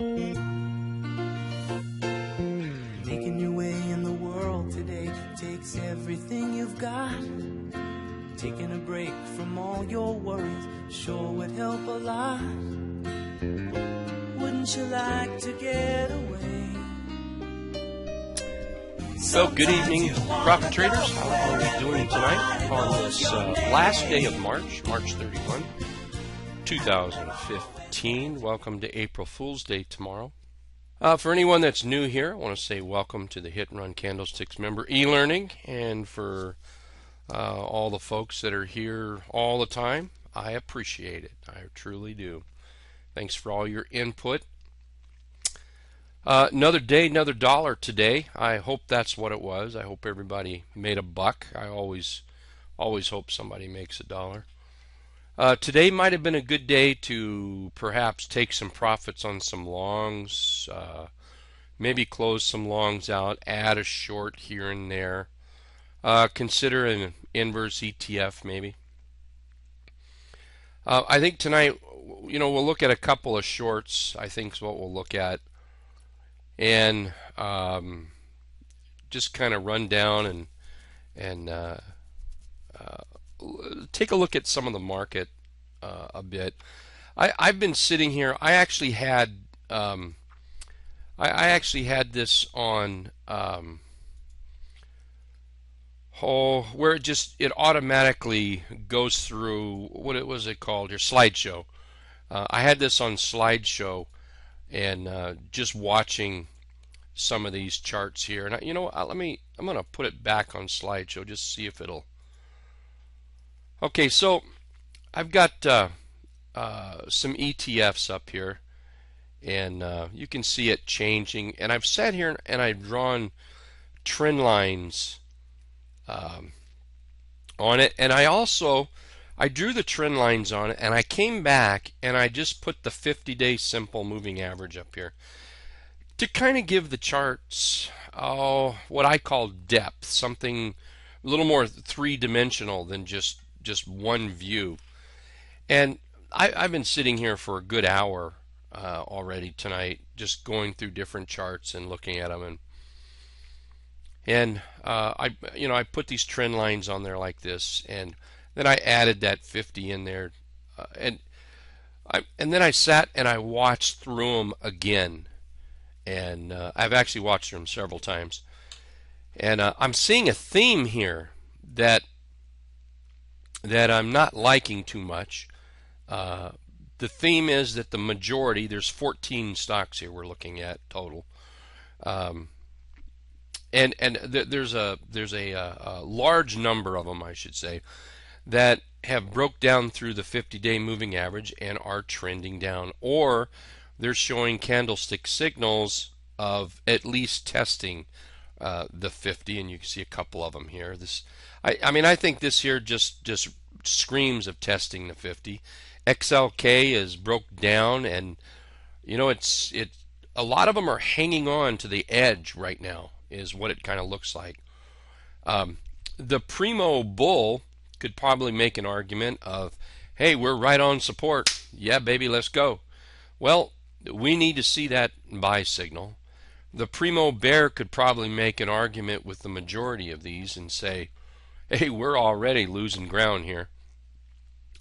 Making your way in the world today takes everything you've got. Taking a break from all your worries sure would help a lot. Wouldn't you like to get away? So, good evening, profit traders. How are we doing tonight on this uh, last day of March, March 31, 2015? Welcome to April Fool's Day tomorrow. Uh, for anyone that's new here, I want to say welcome to the Hit and Run Candlesticks member e-learning, and for uh, all the folks that are here all the time, I appreciate it. I truly do. Thanks for all your input uh, another day, another dollar today. I hope that's what it was. I hope everybody made a buck. I always, always hope somebody makes a dollar. Uh, today might have been a good day to perhaps take some profits on some longs, uh, maybe close some longs out, add a short here and there. Uh, consider an inverse ETF maybe. Uh, I think tonight, you know, we'll look at a couple of shorts. I think is what we'll look at and um, just kind of run down and and uh, uh, take a look at some of the market uh, a bit. I, I've been sitting here. I actually had um, I, I, actually had this on um, oh where it just it automatically goes through what it was it called your slideshow. Uh, I had this on slideshow and uh, just watching some of these charts here. And I, you know, let me, I'm going to put it back on slideshow just see if it'll. Okay, so I've got uh, uh, some ETFs up here, and uh, you can see it changing. And I've sat here and I've drawn trend lines um, on it, and I also I drew the trend lines on it, and I came back and I just put the 50-day simple moving average up here to kind of give the charts oh, what I call depth, something a little more three-dimensional than just just one view. And I, have been sitting here for a good hour uh, already tonight, just going through different charts and looking at them, and and uh, I you know I put these trend lines on there like this, and then I added that 50 in there, uh, and I, and then I sat and I watched through them again, and uh, I've actually watched them several times, and uh, I'm seeing a theme here that that I'm not liking too much. Uh, the theme is that the majority, there's 14 stocks here we're looking at total. Um, and and th- there's a there's a, a, a, large number of them, I should say, that have broke down through the 50-day moving average and are trending down, or they're showing candlestick signals of at least testing uh, the 50, and you can see a couple of them here. This, I, I mean, I think this here just just screams of testing the 50. XLK is broke down, and you know, it's it. A lot of them are hanging on to the edge right now, is what it kind of looks like. Um, the Primo Bull could probably make an argument of, hey, we're right on support. Yeah, baby, let's go. Well, we need to see that buy signal. The Primo Bear could probably make an argument with the majority of these and say, hey, we're already losing ground here.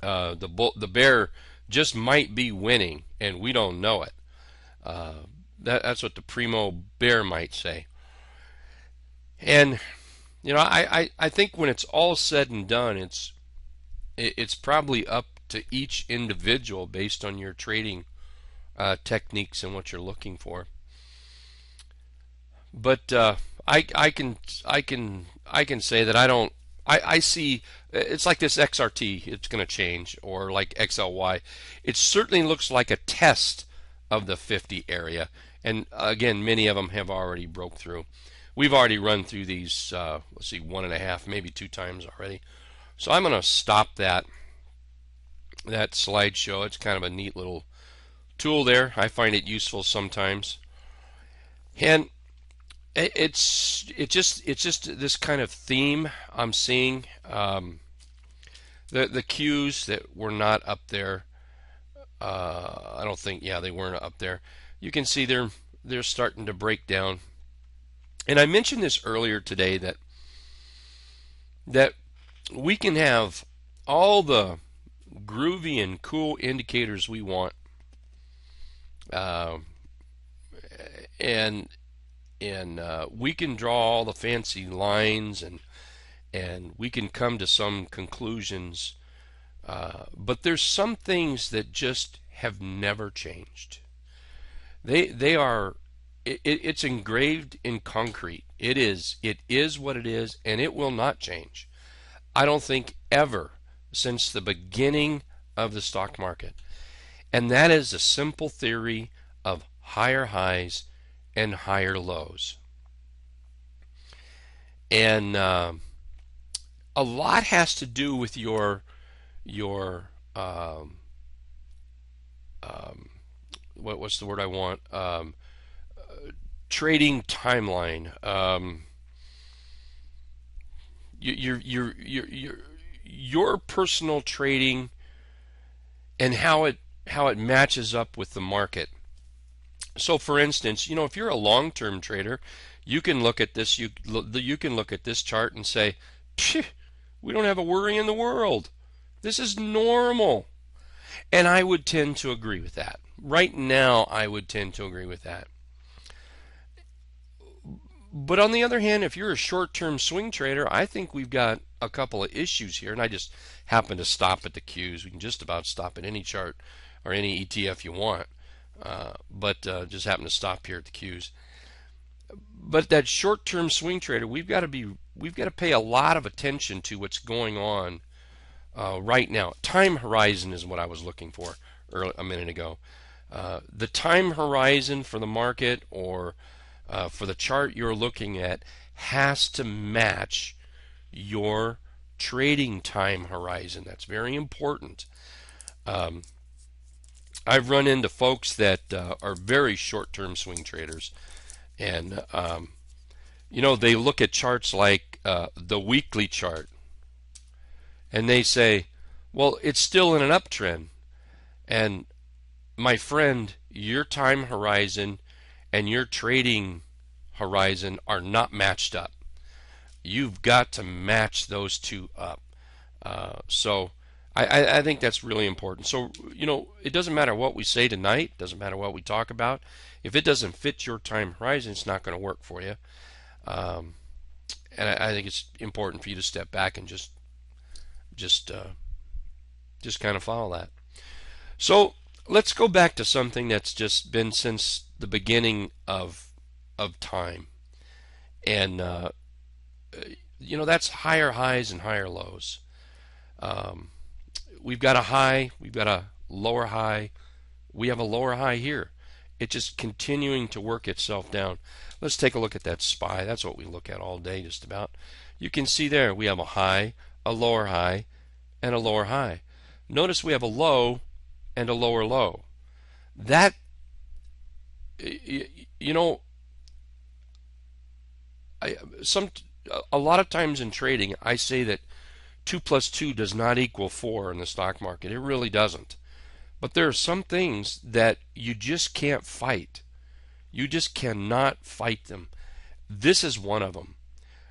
Uh, the bull, the bear just might be winning, and we don't know it. Uh, that, that's what the primo bear might say. And you know, I, I, I think when it's all said and done, it's it, it's probably up to each individual based on your trading uh, techniques and what you're looking for. But uh, I I can I can I can say that I don't I, I see it's like this XRT it's going to change or like XLY. It certainly looks like a test of the 50 area, and again many of them have already broke through. We've already run through these, uh, let's see, one and a half, maybe two times already. So I'm going to stop that that slideshow. It's kind of a neat little tool there. I find it useful sometimes. And it's it just it's just this kind of theme I'm seeing. Um, the the cues that were not up there. Uh, I don't think. Yeah, they weren't up there. You can see they're they're starting to break down. And I mentioned this earlier today that that we can have all the groovy and cool indicators we want, uh, and and uh, we can draw all the fancy lines and and we can come to some conclusions. Uh, but there's some things that just have never changed. They they are it, it's engraved in concrete. It is it is what it is, and it will not change. I don't think ever since the beginning of the stock market, and that is a simple theory of higher highs and higher lows. And uh, a lot has to do with your your um, um, what, what's the word I want? Um, uh, trading timeline. Um, your your your your your personal trading and how it how it matches up with the market. So, for instance, you know, if you're a long-term trader, you can look at this. You you can look at this chart and say, "We don't have a worry in the world. This is normal." And I would tend to agree with that. Right now, I would tend to agree with that. But on the other hand, if you're a short-term swing trader, I think we've got a couple of issues here, and I just happen to stop at the cues. We can just about stop at any chart or any ETF you want. Uh, but uh, just happened to stop here at the cues. But that short-term swing trader, we've got to be, we've got to pay a lot of attention to what's going on uh, right now. Time horizon is what I was looking for early, a minute ago. Uh, the time horizon for the market or uh, for the chart you're looking at has to match your trading time horizon. That's very important. Um, I've run into folks that uh, are very short-term swing traders, and um, you know they look at charts like uh, the weekly chart, and they say, "Well, it's still in an uptrend," and my friend, your time horizon and your trading horizon are not matched up. You've got to match those two up. Uh, so I, I, think that's really important. So, you know, it doesn't matter what we say tonight, doesn't matter what we talk about. If it doesn't fit your time horizon, it's not going to work for you. Um, and I, I, think it's important for you to step back and just, just, uh, just kind of follow that. So let's go back to something that's just been since the beginning of, of time, and uh, you know that's higher highs and higher lows. Um, we've got a high, we've got a lower high, we have a lower high here. It's just continuing to work itself down. Let's take a look at that SPY. That's what we look at all day, just about. You can see there we have a high, a lower high, and a lower high. Notice we have a low and a lower low. That, you know, I, some a lot of times in trading, I say that 2 plus 2 does not equal 4 in the stock market. It really doesn't. But there are some things that you just can't fight. You just cannot fight them. This is one of them.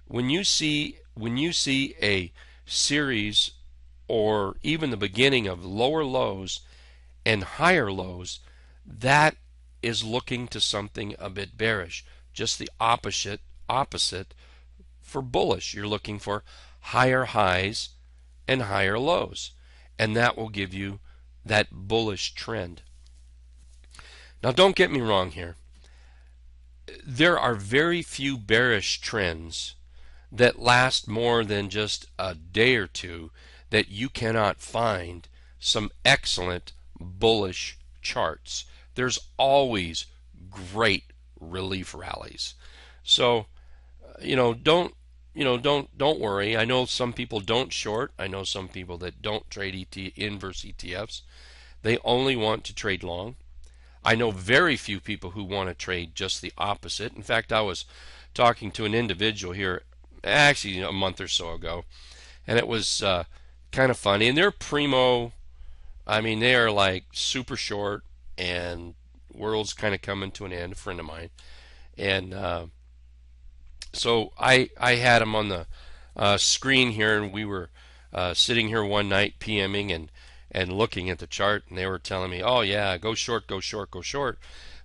When you see when you see a series or even the beginning of lower lows and higher lows, that is looking to something a bit bearish. Just the opposite opposite for bullish. You're looking for higher highs and higher lows. And that will give you that bullish trend. Now, don't get me wrong here. There are very few bearish trends that last more than just a day or two that you cannot find some excellent bullish charts. There's always great relief rallies. So, you know, don't you know, don't don't worry. I know some people don't short. I know some people that don't trade ET, inverse ETFs. They only want to trade long. I know very few people who want to trade just the opposite. In fact, I was talking to an individual here, actually a month or so ago, and it was uh, kind of funny. And they're primo. I mean, they are like super short, and world's kind of coming to an end. A friend of mine, and uh, so I I had him on the uh, screen here, and we were uh, sitting here one night PMing and and looking at the chart, and they were telling me, "Oh yeah, go short, go short, go short,"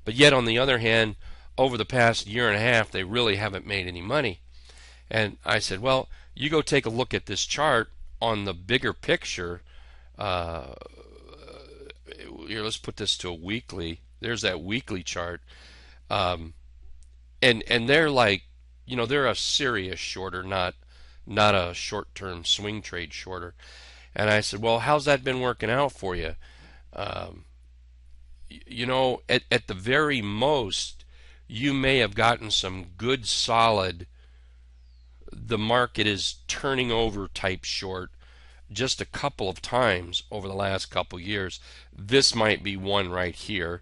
but yet on the other hand, over the past year and a half, they really haven't made any money. And I said, "Well, you go take a look at this chart on the bigger picture." Uh, here, let's put this to a weekly. There's that weekly chart, um, and and they're like, you know, they're a serious shorter, not not a short-term swing trade shorter. And I said, well, how's that been working out for you? Um, you know, at at the very most, you may have gotten some good, solid. The market is turning over type short just a couple of times over the last couple years. This might be one right here.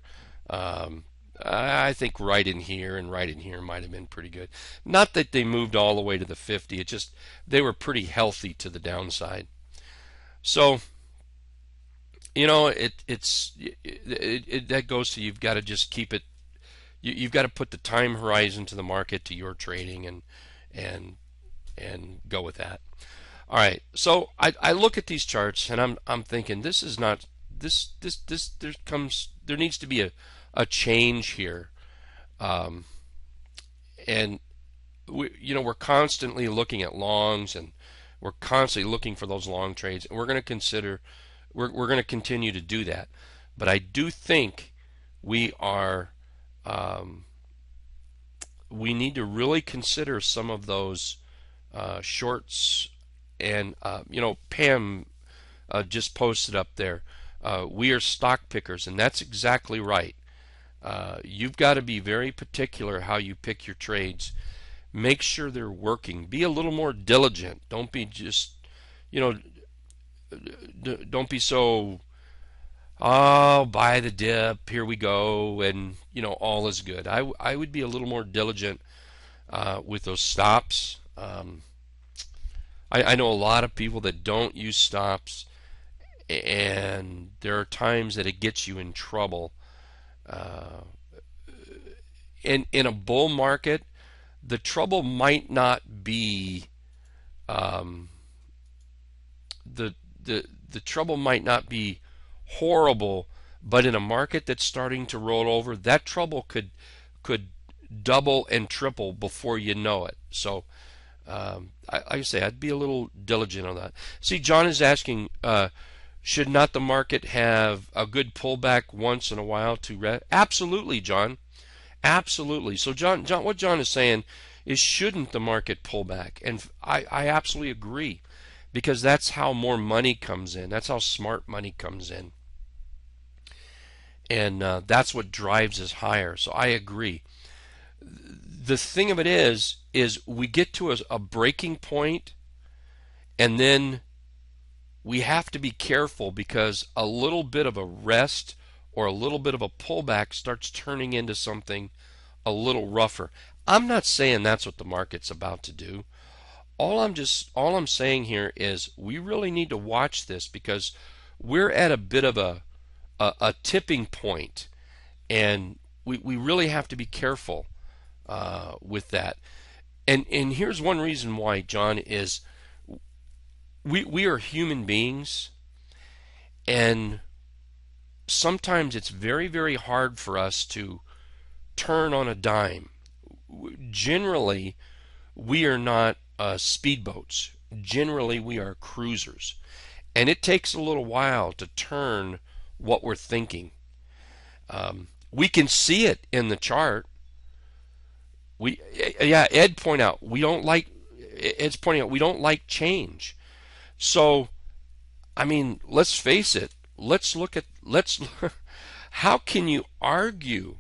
Um, I think right in here and right in here might have been pretty good. Not that they moved all the way to the 50. It just they were pretty healthy to the downside. So, you know, it it's it, it, it that goes to you've got to just keep it. You, you've got to put the time horizon to the market to your trading and and and go with that. All right. So I, I look at these charts and I'm I'm thinking this is not this this this there comes there needs to be a a change here, um, and we you know we're constantly looking at longs and we're constantly looking for those long trades and we're going to consider we're we're going to continue to do that, but I do think we are um, we need to really consider some of those uh, shorts and uh, you know Pam uh, just posted up there. Uh, we are stock pickers, and that's exactly right. Uh, you've got to be very particular how you pick your trades. Make sure they're working. Be a little more diligent. Don't be just, you know, don't be so. Oh, buy the dip. Here we go, and you know all is good. I I would be a little more diligent uh, with those stops. Um, I, I know a lot of people that don't use stops, and there are times that it gets you in trouble. Uh, in in a bull market, the trouble might not be um, the the the trouble might not be horrible, but in a market that's starting to roll over, that trouble could could double and triple before you know it. So um, I, like I say, I'd be a little diligent on that. See, John is asking, uh, should not the market have a good pullback once in a while to re- absolutely, John, absolutely. So, John, John, what John is saying is, shouldn't the market pull back? And I, I absolutely agree, because that's how more money comes in. That's how smart money comes in, and uh, that's what drives us higher. So, I agree the thing of it is, is we get to a, a breaking point, and then we have to be careful because a little bit of a rest or a little bit of a pullback starts turning into something a little rougher. I'm not saying that's what the market's about to do. All I'm just all I'm saying here is we really need to watch this because we're at a bit of a a, a tipping point and we, we really have to be careful uh, with that. And and here's one reason why, John, is we we are human beings, and sometimes it's very very hard for us to turn on a dime. Generally, we are not uh, speedboats. Generally, we are cruisers, and it takes a little while to turn what we're thinking. Um, we can see it in the chart we yeah, Ed point out we don't like Ed's pointing out we don't like change. So I mean, let's face it. Let's look at let's how can you argue?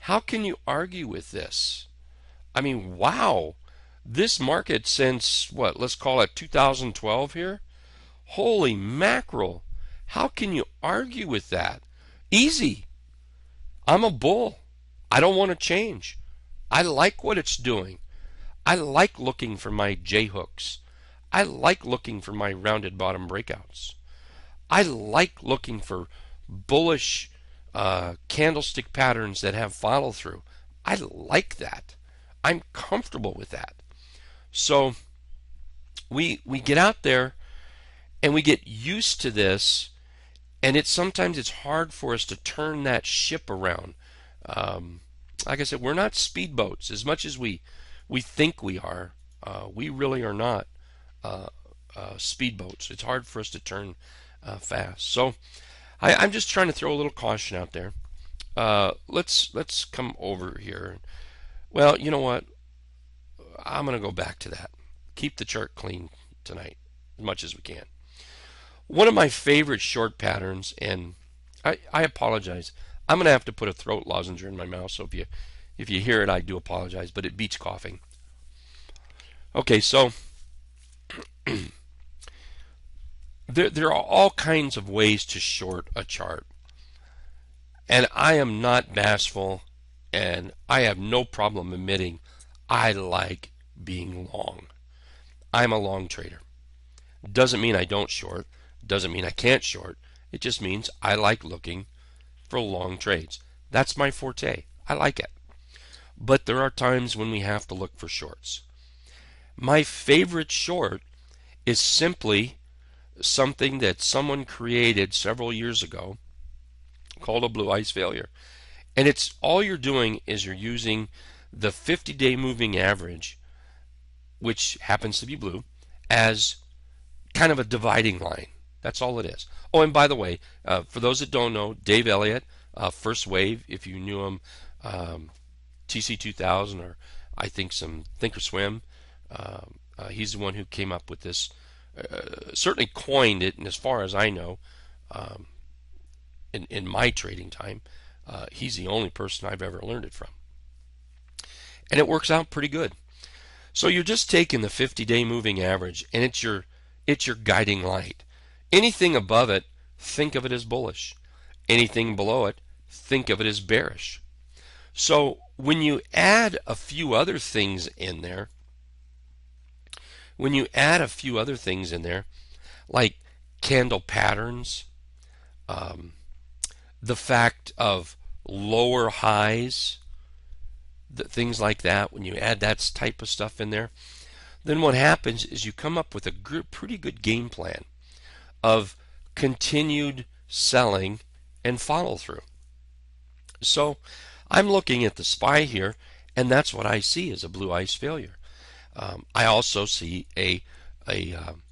How can you argue with this? I mean, wow. This market since what? Let's call it 2012 here. Holy mackerel. How can you argue with that? Easy. I'm a bull. I don't want to change. I like what it's doing. I like looking for my J hooks. I like looking for my rounded bottom breakouts. I like looking for bullish uh, candlestick patterns that have follow through. I like that. I'm comfortable with that. So we we get out there and we get used to this, and it's sometimes it's hard for us to turn that ship around. Um, like I said, we're not speedboats as much as we we think we are. Uh, we really are not uh, uh, speedboats. It's hard for us to turn uh, fast. So I, am just trying to throw a little caution out there. Uh, let's let's come over here. Well, you know what? I'm going to go back to that. Keep the chart clean tonight as much as we can. One of my favorite short patterns, and I, I apologize. I'm going to have to put a throat lozenge in my mouth, so if you if you hear it, I do apologize, but it beats coughing. Okay, so there, there are all kinds of ways to short a chart. And I am not bashful, and I have no problem admitting I like being long. I'm a long trader. Doesn't mean I don't short, doesn't mean I can't short. It just means I like looking for long trades. That's my forte. I like it. But there are times when we have to look for shorts. My favorite short is simply something that someone created several years ago called a blue ice failure. And it's all you're doing is you're using the 50 day moving average, which happens to be blue, as kind of a dividing line. That's all it is. Oh, and by the way, uh, for those that don't know, Dave Elliott, uh, First Wave, if you knew him, um, TC2000, or I think some Thinkorswim, uh, he's the one who came up with this uh, certainly coined it, and as far as I know, um, in in my trading time, uh, he's the only person I've ever learned it from, and it works out pretty good. So you're just taking the 50-day moving average, and it's your it's your guiding light. Anything above it, think of it as bullish. Anything below it, think of it as bearish. So when you add a few other things in there, when you add a few other things in there, like candle patterns, um, the fact of lower highs, the, things like that, when you add that type of stuff in there, then what happens is you come up with a good, pretty good game plan of continued selling and follow through. So I'm looking at the SPY here, and that's what I see as a blue ice failure. Um, I also see a a um,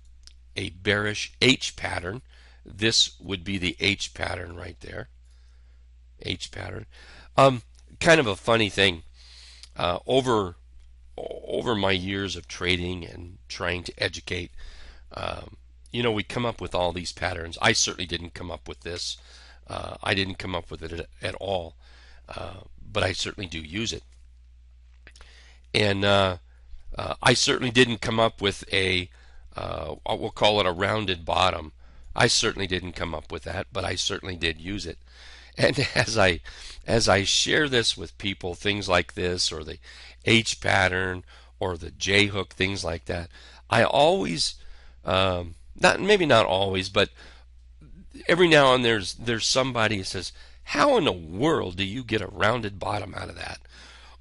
a bearish H pattern. This would be the H pattern right there. H pattern. Um, kind of a funny thing. Uh, over over my years of trading and trying to educate, um, you know, we come up with all these patterns. I certainly didn't come up with this. Uh, I didn't come up with it at, at all, uh, but I certainly do use it. And uh, I certainly didn't come up with a, uh, we'll call it a rounded bottom. I certainly didn't come up with that, but I certainly did use it. And as I as I share this with people, things like this, or the H pattern, or the J hook, things like that, I always, um, not maybe not always, but every now and there's there's somebody who says, "How in the world do you get a rounded bottom out of that?"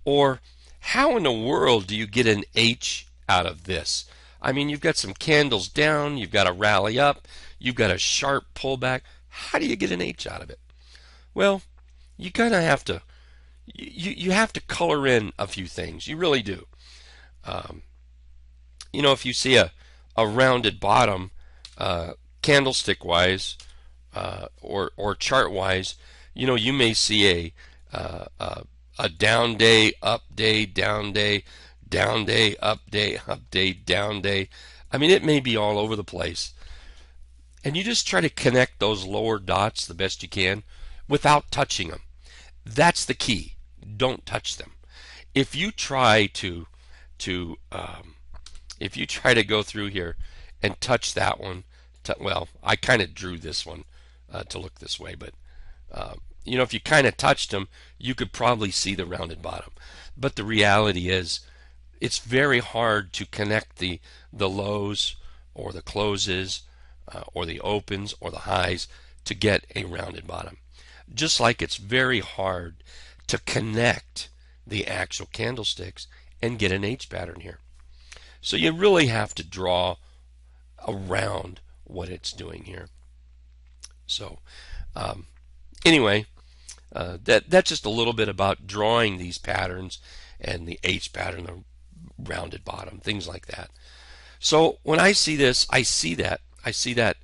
Or how in the world do you get an H out of this? I mean, you've got some candles down, you've got a rally up, you've got a sharp pullback. How do you get an H out of it? Well, you kind of have to you you have to color in a few things. You really do. Um, you know, if you see a a rounded bottom, uh, candlestick wise, uh, or or chart wise, you know, you may see a, uh, a down day, up day, down day, down day, up day, up day, down day. I mean, it may be all over the place. And you just try to connect those lower dots the best you can without touching them. That's the key. Don't touch them. If you try to to um, if you try to go through here and touch that one, well, I kind of drew this one uh, to look this way, but um, you know, if you kind of touched them, you could probably see the rounded bottom. But the reality is, it's very hard to connect the the lows or the closes uh, or the opens or the highs to get a rounded bottom. just like it's very hard to connect the actual candlesticks and get an H pattern here. So you really have to draw around what it's doing here. So um, anyway, uh, that that's just a little bit about drawing these patterns and the H pattern, the rounded bottom, things like that. So when I see this, I see that I see that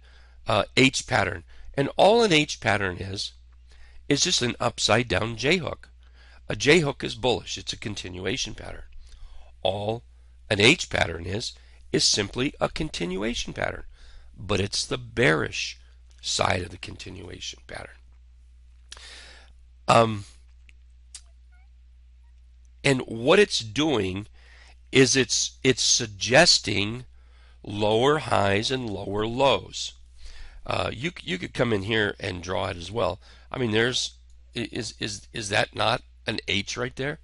uh, H pattern, and all an H pattern is is just an upside down J hook. A J hook is bullish; it's a continuation pattern. All an H pattern is is simply a continuation pattern, but it's the bearish side of the continuation pattern. Um, and what it's doing is it's it's suggesting lower highs and lower lows. Uh, you you could come in here and draw it as well. I mean, there's is is is that not an H right there?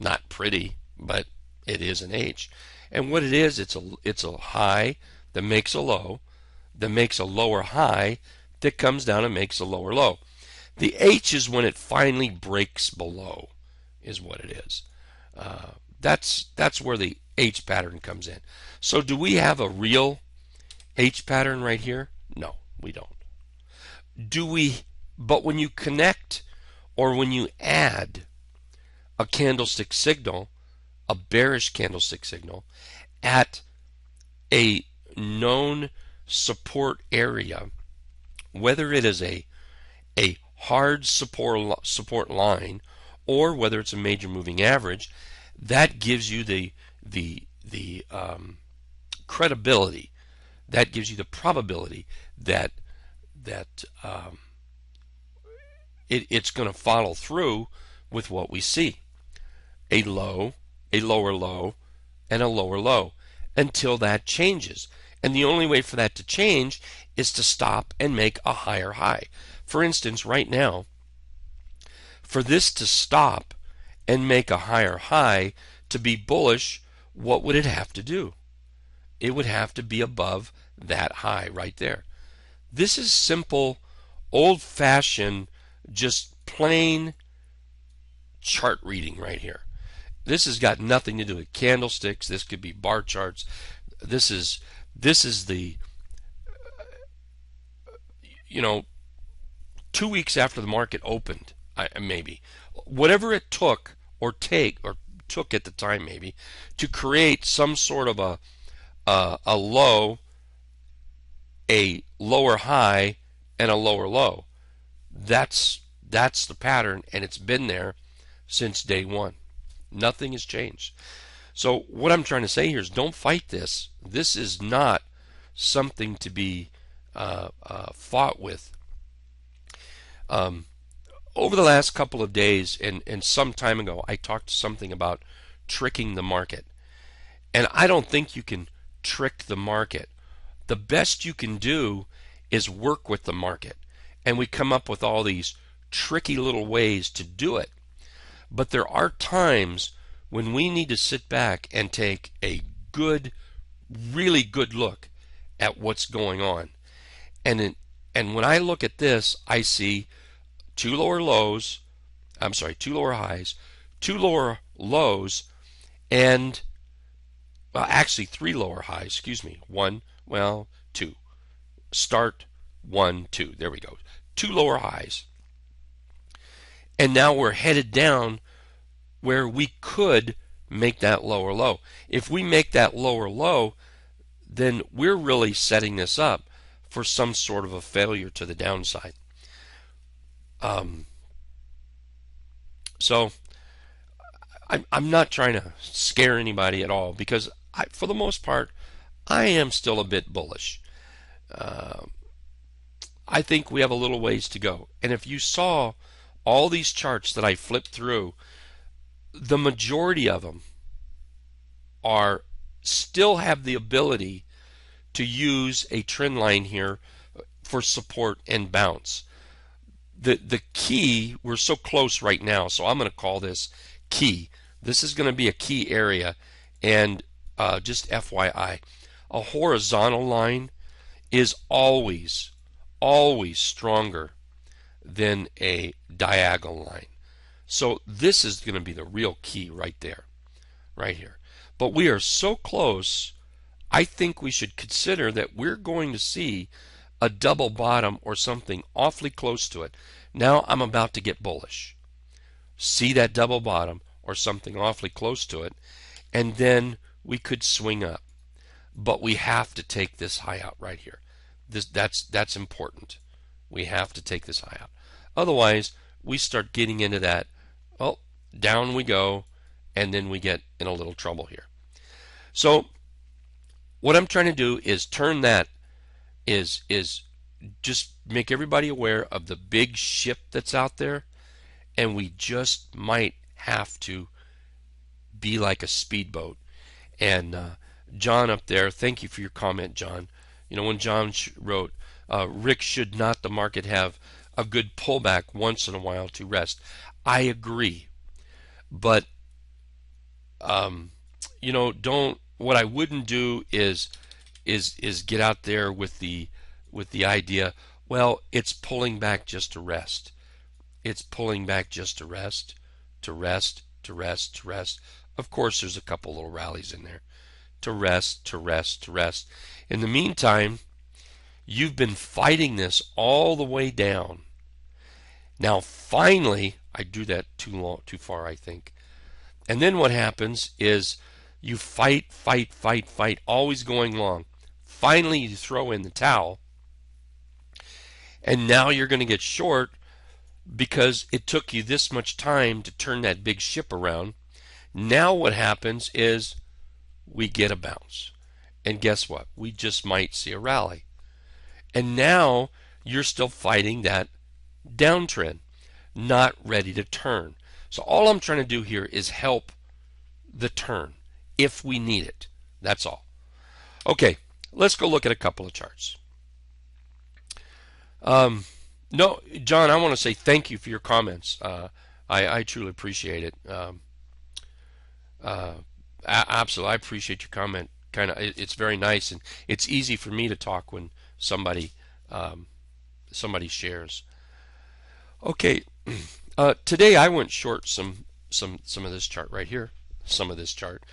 Not pretty, but it is an H. And what it is, it's a it's a high that makes a low, that makes a lower high, that comes down and makes a lower low. The H is when it finally breaks below, is what it is. Uh, that's that's where the H pattern comes in. So do we have a real H pattern right here? No, we don't. Do we? But when you connect or when you add a candlestick signal, a bearish candlestick signal, at a known support area, whether it is a a hard support support line or whether it's a major moving average, that gives you the the the um, credibility, that gives you the probability that that um, it, it's going to follow through with what we see, a low, a lower low, and a lower low until that changes. And the only way for that to change is to stop and make a higher high. For instance, right now, for this to stop and make a higher high to be bullish, what would it have to do? It would have to be above that high right there. This is simple, old fashioned, just plain chart reading right here. This has got nothing to do with candlesticks. This could be bar charts. This is this is the uh, you know two weeks after the market opened, maybe whatever it took or take or took at the time maybe to create some sort of a a, a low, a lower high, and a lower low. That's that's the pattern, and it's been there since day one. Nothing has changed. So what I'm trying to say here is, don't fight this. This is not something to be uh, uh, fought with. Um, over the last couple of days and, and some time ago, I talked something about tricking the market. And I don't think you can trick the market. The best you can do is work with the market. And we come up with all these tricky little ways to do it. But there are times when we need to sit back and take a good, really good look at what's going on. And in, and when I look at this, I see two lower lows, I'm sorry, two lower highs, two lower lows, and well, actually three lower highs, excuse me. One, well, two. Start one, two. There we go. Two lower highs. And now we're headed down where we could make that lower low. If we make that lower low, then we're really setting this up for some sort of a failure to the downside. Um, so I'm, I'm not trying to scare anybody at all because I, for the most part, I am still a bit bullish. Uh, I think we have a little ways to go. And if you saw all these charts that I flipped through, the majority of them are still have the ability to use a trend line here for support and bounce. The the key, we're so close right now, so I'm going to call this key. This is going to be a key area and uh, just FYI, a horizontal line is always, always stronger than a diagonal line. So this is going to be the real key right there, right here. But we are so close, I think we should consider that we're going to see a double bottom or something awfully close to it. Now I'm about to get bullish. See that double bottom or something awfully close to it, and then we could swing up. But we have to take this high out right here. This that's that's important. We have to take this high out. Otherwise, we start getting into that. Well, down we go, and then we get in a little trouble here. So, what I'm trying to do is turn that is is just make everybody aware of the big ship that's out there, and we just might have to be like a speedboat. And uh, John up there, thank you for your comment, John. You know, when John wrote, uh, Rick, should not the market have a good pullback once in a while to rest? I agree. But, um, you know, don't, what I wouldn't do is, is, is get out there with the, with the idea, well, it's pulling back just to rest. It's pulling back just to rest, to rest, to rest, to rest. Of course, there's a couple little rallies in there. To rest, to rest, to rest. In the meantime, you've been fighting this all the way down. Now, finally, I do that too long, too far, I think. And then what happens is you fight, fight, fight, fight, always going long. Finally, you throw in the towel, and now you're going to get short because it took you this much time to turn that big ship around. Now what happens is we get a bounce. And guess what? We just might see a rally. And now you're still fighting that downtrend, not ready to turn. So all I'm trying to do here is help the turn if we need it. That's all. Okay, let's go look at a couple of charts. Um, no, John, I want to say thank you for your comments. Uh, I, I, truly appreciate it. Um, uh, absolutely, I appreciate your comment. Kind of, it, it's very nice, and it's easy for me to talk when somebody um, somebody shares. Okay, uh, today I went short some some some of this chart right here. Some of this chart.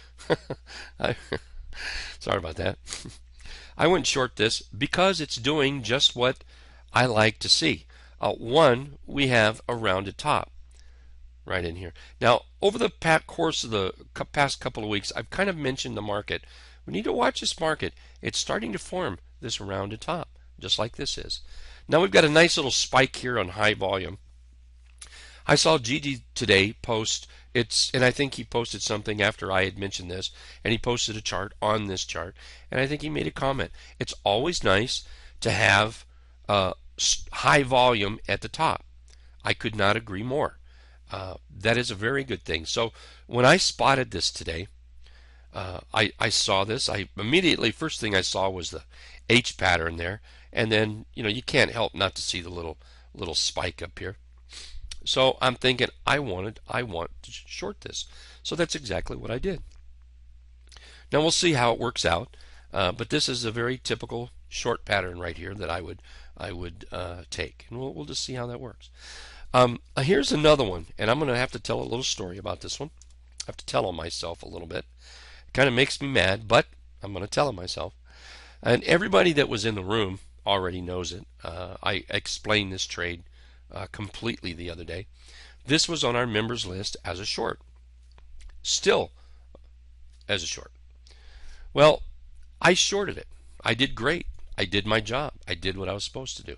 I, sorry about that. I went short this because it's doing just what I like to see. Uh, one, we have a rounded top right in here. Now, over the course of the past couple of weeks, I've kind of mentioned the market. We need to watch this market. It's starting to form this rounded top, just like this is. Now we've got a nice little spike here on high volume. I saw GD today post it's and I think he posted something after I had mentioned this and he posted a chart on this chart and I think he made a comment. It's always nice to have uh, high volume at the top. I could not agree more. Uh, that is a very good thing. So when I spotted this today, uh, I, I saw this. I immediately first thing I saw was the H pattern there, and then you know you can't help not to see the little little spike up here. So I'm thinking I wanted I want to short this. So that's exactly what I did. Now we'll see how it works out, uh, but this is a very typical short pattern right here that I would I would uh, take. And we'll, we'll just see how that works. Um, uh, here's another one, and I'm going to have to tell a little story about this one. I have to tell on myself a little bit. It kind of makes me mad, but I'm going to tell on myself. And everybody that was in the room already knows it. Uh, I explained this trade uh, completely the other day. This was on our members list as a short. Still as a short. Well, I shorted it. I did great. I did my job. I did what I was supposed to do.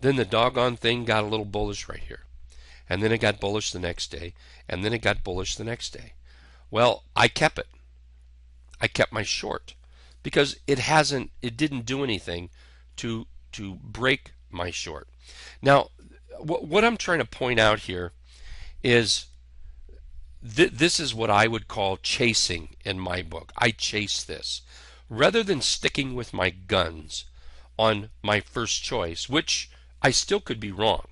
Then the doggone thing got a little bullish right here. And then it got bullish the next day. And then it got bullish the next day. Well, I kept it. I kept my short because it hasn't it didn't do anything to to break my short. Now, wh- what I'm trying to point out here is th- this is what I would call chasing in my book. I chase this rather than sticking with my guns on my first choice, which I still could be wrong.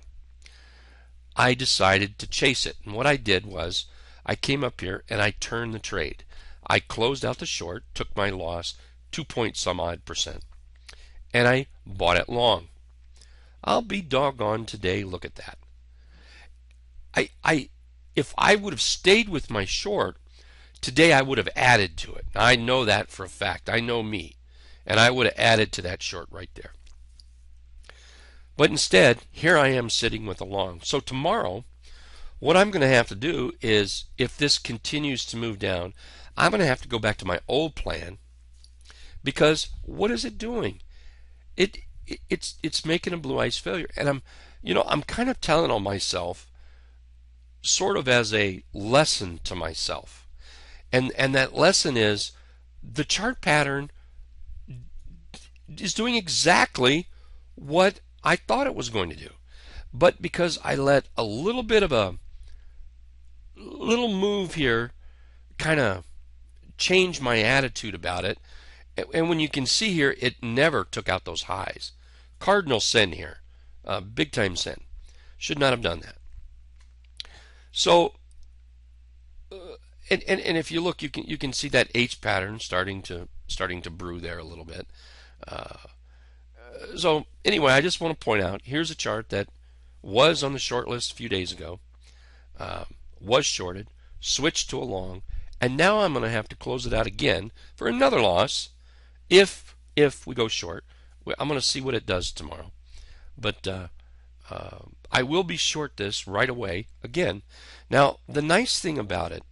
I decided to chase it. And what I did was I came up here and I turned the trade. I closed out the short, took my loss, two point some odd percent, and I bought it long. I'll be doggone today. Look at that. I, I, if I would have stayed with my short, today I would have added to it. I know that for a fact. I know me. And I would have added to that short right there. But instead, here I am sitting with a long. So tomorrow, what I'm going to have to do is, if this continues to move down, I'm going to have to go back to my old plan because what is it doing? It, it's it's making a blue ice failure, and I'm you know I'm kind of telling on myself, sort of as a lesson to myself, and and that lesson is the chart pattern is doing exactly what I thought it was going to do. But because I let a little bit of a little move here kind of change my attitude about it, and when you can see here, it never took out those highs. Cardinal sin here, uh, big time sin. Should not have done that. So, uh, and, and and if you look, you can you can see that H pattern starting to starting to brew there a little bit. Uh, so anyway, I just want to point out here's a chart that was on the short list a few days ago, uh, was shorted, switched to a long, and now I'm going to have to close it out again for another loss if if we go short. I'm going to see what it does tomorrow, but uh, uh, I will be short this right away again. Now the nice thing about it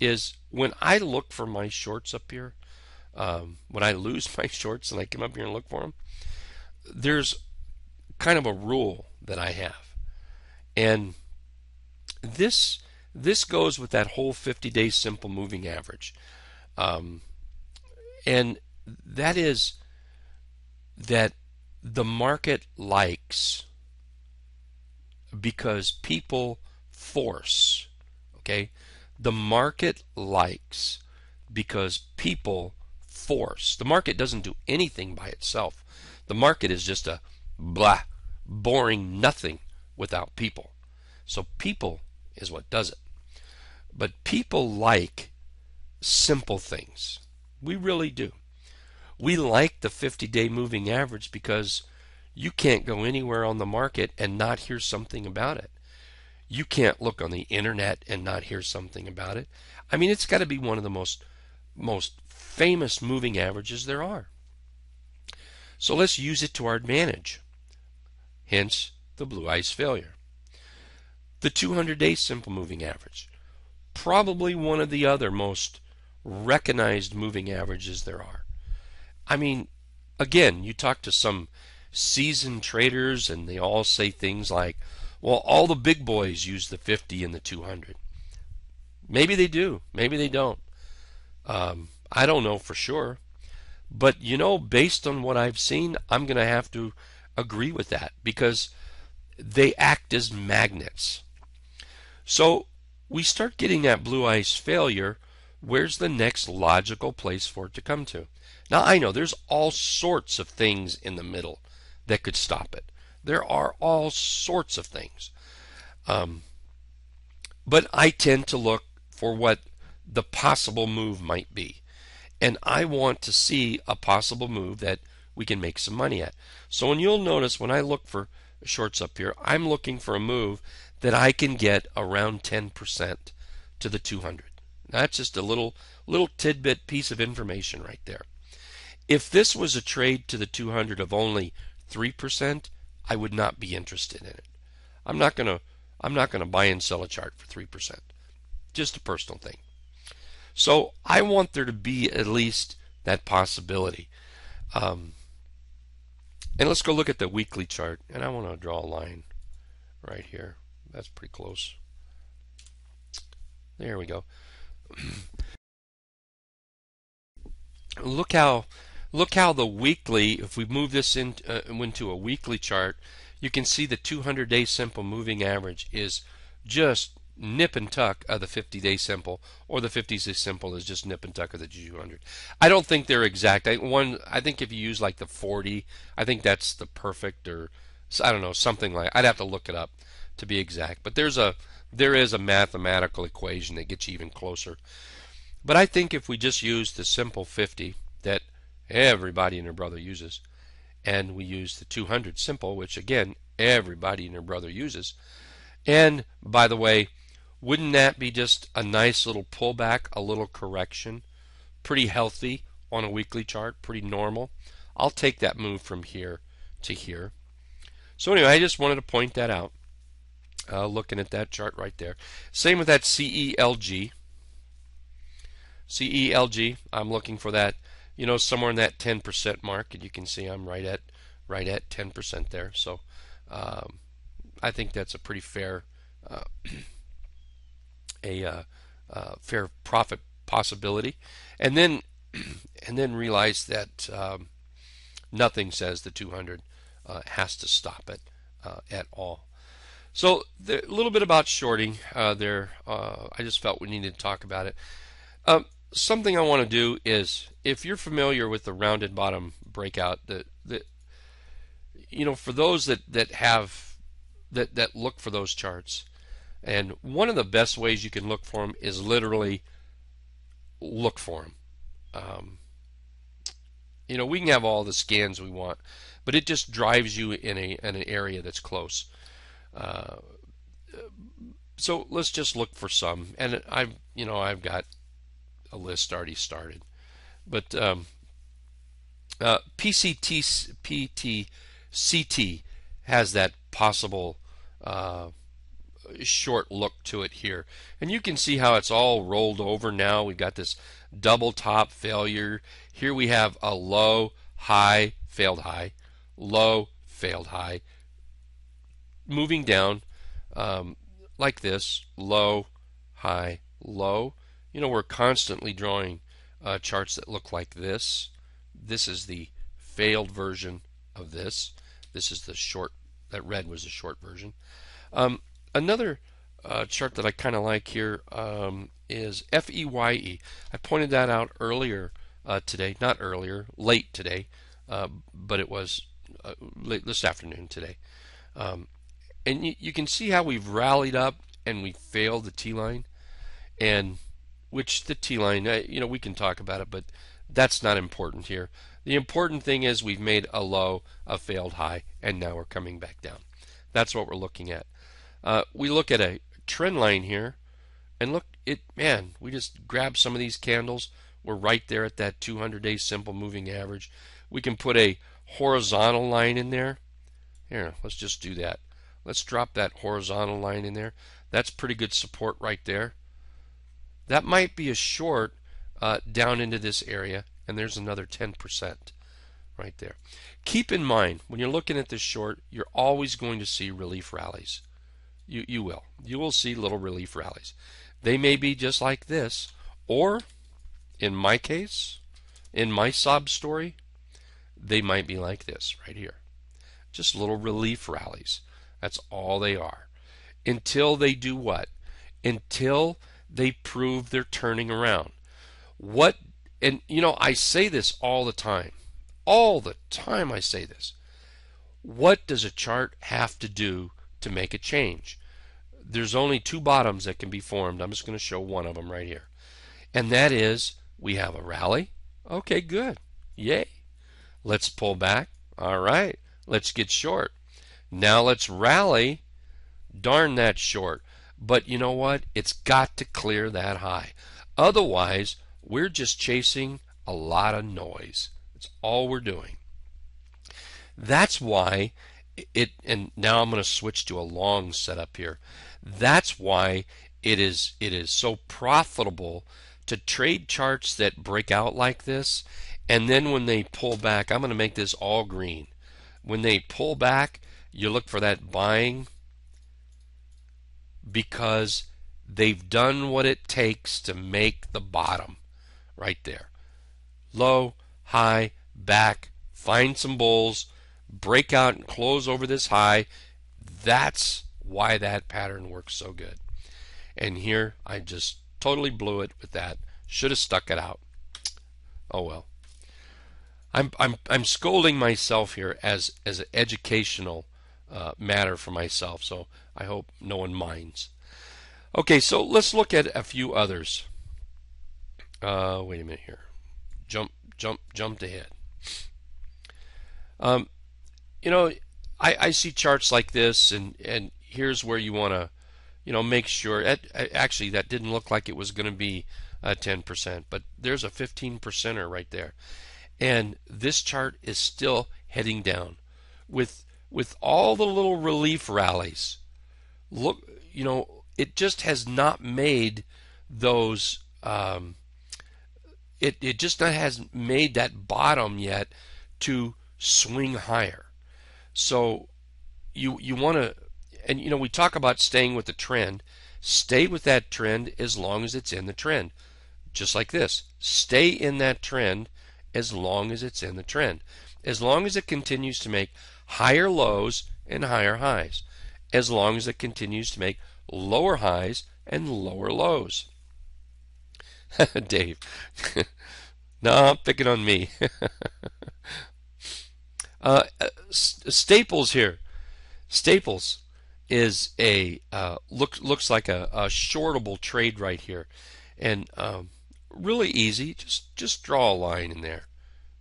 is when I look for my shorts up here, um, when I lose my shorts and I come up here and look for them, there's kind of a rule that I have. And this this goes with that whole 50 day simple moving average. Um, and that is that the market likes because people force. Okay? The market likes because people force. The market doesn't do anything by itself. The market is just a blah, boring nothing without people. So people is what does it. But people like simple things. We really do. We like the 50 day moving average because you can't go anywhere on the market and not hear something about it. You can't look on the internet and not hear something about it. I mean, it's got to be one of the most most famous moving averages there are. So let's use it to our advantage. Hence the blue ice failure. The 200 day simple moving average. Probably one of the other most recognized moving averages there are. I mean, again, you talk to some seasoned traders and they all say things like, well, all the big boys use the 50 and the 200. Maybe they do, maybe they don't. Um, I don't know for sure. But you know, based on what I've seen, I'm going to have to agree with that because they act as magnets. So we start getting that blue ice failure. Where's the next logical place for it to come to? Now, I know there's all sorts of things in the middle that could stop it. There are all sorts of things. Um, but I tend to look for what the possible move might be and I want to see a possible move that we can make some money at. So when you'll notice when I look for shorts up here, I'm looking for a move that I can get around 10% to the 200. That's just a little little tidbit piece of information right there. If this was a trade to the 200 of only 3%, I would not be interested in it. I'm not going to I'm not going to buy and sell a chart for 3%. Just a personal thing. So I want there to be at least that possibility. Um, and let's go look at the weekly chart. And I want to draw a line right here. That's pretty close. There we go. look how look how the weekly if we move this in, uh, into a weekly chart you can see the 200 day simple moving average is just nip and tuck of the 50 day simple, or the 50 day simple is just nip and tuck of the 200. I don't think they're exact. I, one, I think if you use like the 40, I think that's the perfect, or I don't know, something like. I'd have to look it up to be exact. But there's a there is a mathematical equation that gets you even closer. But I think if we just use the simple 50 that everybody and their brother uses, and we use the 200 simple, which again everybody and their brother uses. And by the way, wouldn't that be just a nice little pullback, a little correction? Pretty healthy on a weekly chart, pretty normal. I'll take that move from here to here. So anyway, I just wanted to point that out. Uh, looking at that chart right there. Same with that CELG. CELG, I'm looking for that, you know, somewhere in that 10% mark, and you can see I'm right at right at 10% there. So um, I think that's a pretty fair uh, a uh, uh, fair profit possibility, and then and then realize that um, nothing says the 200 uh, has to stop it uh, at all. So a little bit about shorting uh, there. I just felt we needed to talk about it. Um, something I want to do is, if you're familiar with the rounded bottom breakout, that the you know, for those that, that have that, that look for those charts, and one of the best ways you can look for them is literally look for them. Um, you know, we can have all the scans we want, but it just drives you in a in an area that's close. Uh, so let's just look for some, and I've you know I've got a list already started, but um, uh, PCT PTCT has that possible uh, short look to it here. And you can see how it's all rolled over now. We've got this double top failure. Here we have a low, high, failed high, low, failed high. Moving down um, like this, low, high, low. You know, we're constantly drawing uh, charts that look like this. This is the failed version of this. This is the short, that red was the short version. Um, another uh, chart that I kind of like here um, is FEYE. I pointed that out earlier uh, today, not earlier, late today, uh, but it was uh, late this afternoon today. Um, and you, you, can see how we've rallied up and we failed the T line, and which the T line, uh, you know, we can talk about it, but that's not important here. The important thing is we've made a low, a failed high, and now we're coming back down. That's what we're looking at. Uh, we look at a trend line here, and look, it man, we just grab some of these candles. We're right there at that 200-day simple moving average. We can put a horizontal line in there. Here, let's just do that. Let's drop that horizontal line in there. That's pretty good support right there. That might be a short uh, down into this area, and there's another 10% right there. Keep in mind, when you're looking at this short, you're always going to see relief rallies. You, you will. You will see little relief rallies. They may be just like this, or in my case, in my sob story, they might be like this right here. Just little relief rallies. That's all they are. Until they do what? Until they prove they're turning around. What, and you know, I say this all the time. All the time I say this. What does a chart have to do to make a change. There's only two bottoms that can be formed. I'm just going to show one of them right here. And that is we have a rally. Okay, good. Yay. Let's pull back. All right. Let's get short. Now let's rally. Darn that short. But you know what? It's got to clear that high. Otherwise, we're just chasing a lot of noise. That's all we're doing. That's why it and now I'm going to switch to a long setup here. That's why it is it is so profitable to trade charts that break out like this and then when they pull back, I'm going to make this all green. When they pull back, you look for that buying because they've done what it takes to make the bottom right there. Low, high, back, find some bulls, break out and close over this high. That's why that pattern works so good. And here I just totally blew it with that. Should have stuck it out. Oh well. I'm I'm I'm scolding myself here as as an educational uh, matter for myself, so I hope no one minds. Okay, so let's look at a few others. Uh, wait a minute here. Jump, jump, jumped ahead. Um, you know, I, I see charts like this, and and here's where you want to, you know, make sure. actually, that didn't look like it was going to be a 10%, but there's a 15 percenter right there, and this chart is still heading down, with with all the little relief rallies. Look, you know, it just has not made those. Um, it it just hasn't made that bottom yet to swing higher. So you you want to and you know we talk about staying with the trend. Stay with that trend as long as it's in the trend. Just like this. Stay in that trend as long as it's in the trend. As long as it continues to make higher lows and higher highs. As long as it continues to make lower highs and lower lows. Dave. no, I'm picking on me. Uh, uh Staples here. Staples is a uh, look, looks like a, a, shortable trade right here, and um, really easy. Just just draw a line in there.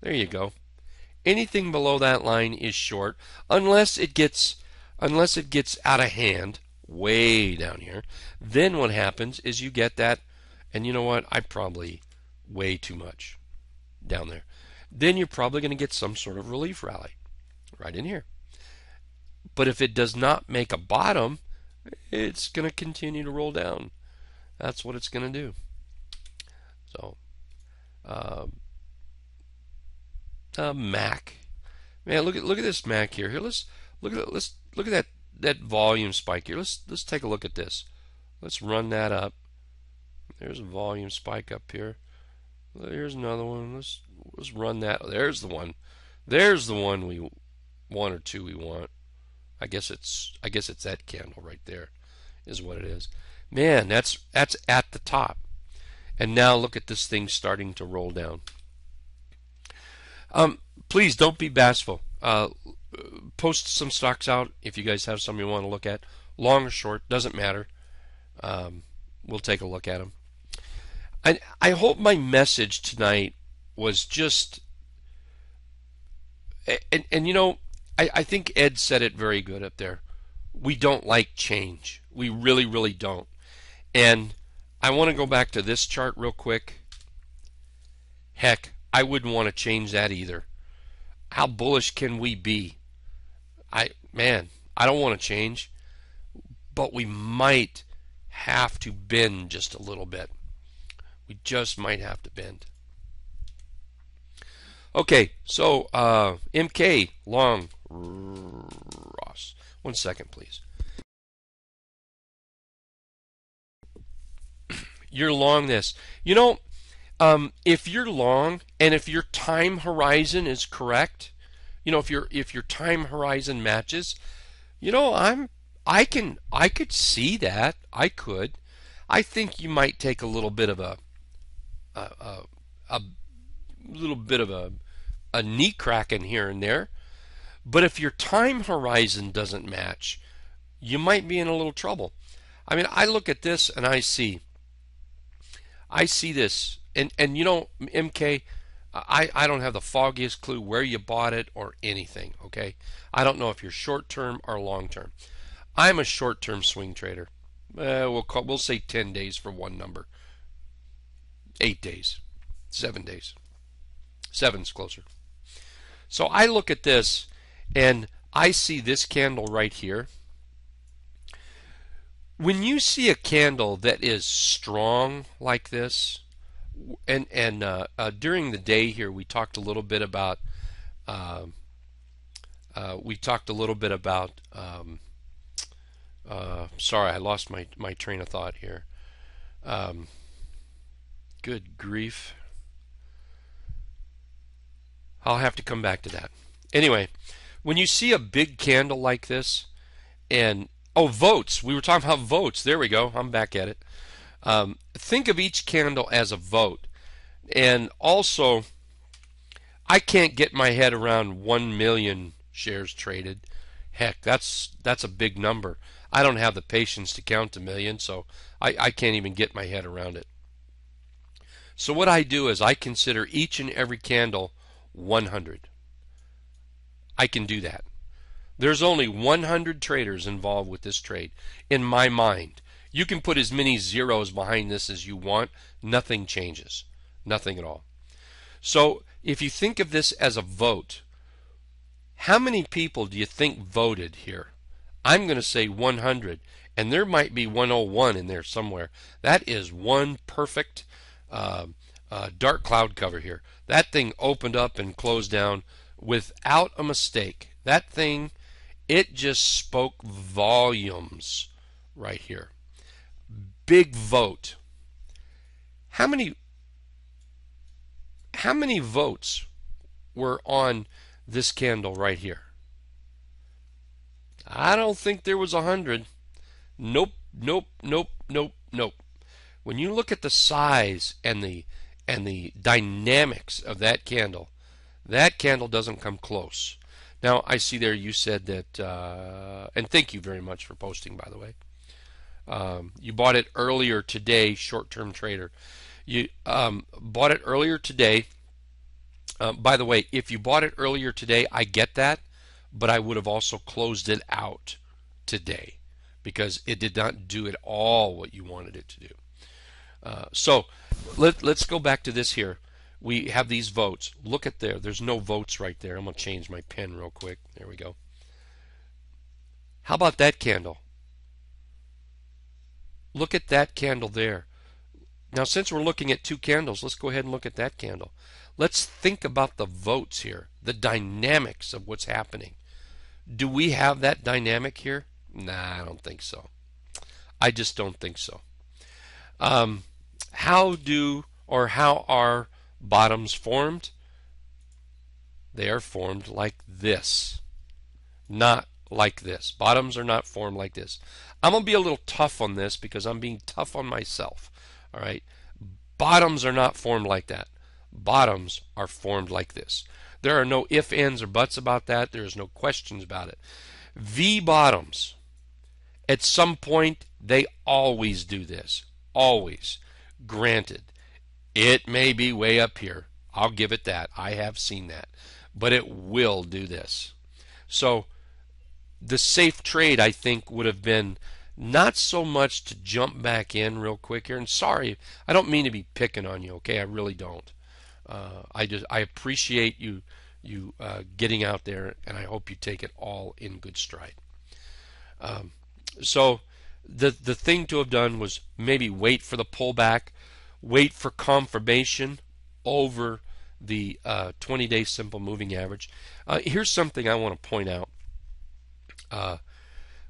There you go. Anything below that line is short, unless it gets unless it gets out of hand way down here. Then what happens is you get that, and you know what? I probably way too much down there then you're probably going to get some sort of relief rally right in here. But if it does not make a bottom, it's going to continue to roll down. That's what it's going to do. So, um, uh, Mac, man, look at look at this Mac here. Here, let's look at let's look at that that volume spike here. Let's let's take a look at this. Let's run that up. There's a volume spike up here. There's another one. Let's let's run that. There's the one. There's the one we one or two we want. I guess it's I guess it's that candle right there is what it is. Man, that's that's at the top. And now look at this thing starting to roll down. Um, please don't be bashful. Uh, post some stocks out if you guys have some you want to look at. Long or short, doesn't matter. Um, we'll take a look at them. I, I hope my message tonight was just and and you know I, I think Ed said it very good up there. We don't like change. We really, really don't. And I want to go back to this chart real quick. Heck, I wouldn't want to change that either. How bullish can we be? I man, I don't want to change, but we might have to bend just a little bit. We just might have to bend. Okay, so uh, MK long Ross. One second, please. You're long this. You know, um, if you're long and if your time horizon is correct, you know, if your if your time horizon matches, you know, I'm I can I could see that. I could. I think you might take a little bit of a a, a, a little bit of a a knee cracking here and there. But if your time horizon doesn't match, you might be in a little trouble. I mean, I look at this and I see, I see this, and and you know, MK, I I don't have the foggiest clue where you bought it or anything. Okay, I don't know if you're short term or long term. I'm a short term swing trader. Uh, we'll call, we'll say 10 days for one number. Eight days, seven days. Seven's closer. So I look at this and I see this candle right here. When you see a candle that is strong like this, and and uh, uh, during the day here we talked a little bit about uh, uh we talked a little bit about um, uh, sorry I lost my my train of thought here. Um, good grief. I'll have to come back to that. Anyway, when you see a big candle like this, and oh, votes. We were talking about votes. There we go. I'm back at it. Um, think of each candle as a vote. And also, I can't get my head around 1 million shares traded. Heck, that's that's a big number. I don't have the patience to count a million, so I, I can't even get my head around it. So what I do is I consider each and every candle 100. I can do that. There's only 100 traders involved with this trade, in my mind. You can put as many zeros behind this as you want. Nothing changes. Nothing at all. So if you think of this as a vote, how many people do you think voted here? I'm going to say 100, and there might be 101 in there somewhere. That is one perfect uh, uh, dark cloud cover here. That thing opened up and closed down without a mistake. That thing, it just spoke volumes right here. Big vote. How many how many votes were on this candle right here? I don't think there was a hundred. Nope, nope, nope, nope, nope. When you look at the size and the and the dynamics of that candle, that candle doesn't come close. Now, I see there you said that, uh, and thank you very much for posting, by the way. Um, you bought it earlier today, short-term trader. You um, bought it earlier today. Uh, by the way, if you bought it earlier today, I get that, but I would have also closed it out today because it did not do at all what you wanted it to do. Uh, so let, let's go back to this here. We have these votes. Look at there. There's no votes right there. I'm going to change my pen real quick. There we go. How about that candle? Look at that candle there. Now, since we're looking at two candles, let's go ahead and look at that candle. Let's think about the votes here, the dynamics of what's happening. Do we have that dynamic here? Nah, I don't think so. I just don't think so. Um, how do or how are bottoms formed? They are formed like this, not like this. Bottoms are not formed like this. I'm going to be a little tough on this because I'm being tough on myself. All right. Bottoms are not formed like that. Bottoms are formed like this. There are no if, ands, or buts about that. There is no questions about it. V bottoms, at some point, they always do this. Always. Granted, it may be way up here. I'll give it that. I have seen that. But it will do this. So the safe trade, I think, would have been not so much to jump back in real quick here. And sorry, I don't mean to be picking on you. Okay, I really don't. Uh, I just I appreciate you you uh, getting out there, and I hope you take it all in good stride. Um, so the the thing to have done was maybe wait for the pullback, wait for confirmation over the uh, 20 day simple moving average. Uh, here's something I want to point out. Uh,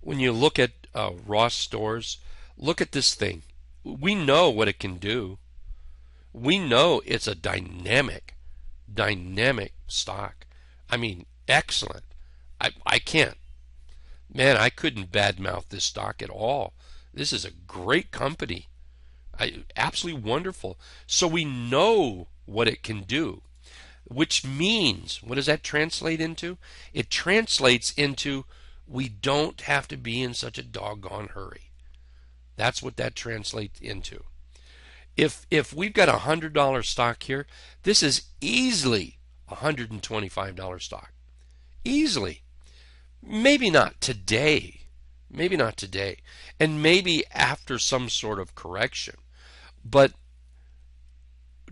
when you look at uh, Ross stores, look at this thing. We know what it can do. We know it's a dynamic, dynamic stock. I mean, excellent. I, I can't man, I couldn't badmouth this stock at all. This is a great company. I, absolutely wonderful. So we know what it can do, which means, what does that translate into? It translates into we don't have to be in such a doggone hurry. That's what that translates into. If if we've got a hundred dollar stock here, this is easily a hundred and twenty five dollar stock. Easily. Maybe not today. Maybe not today. And maybe after some sort of correction. But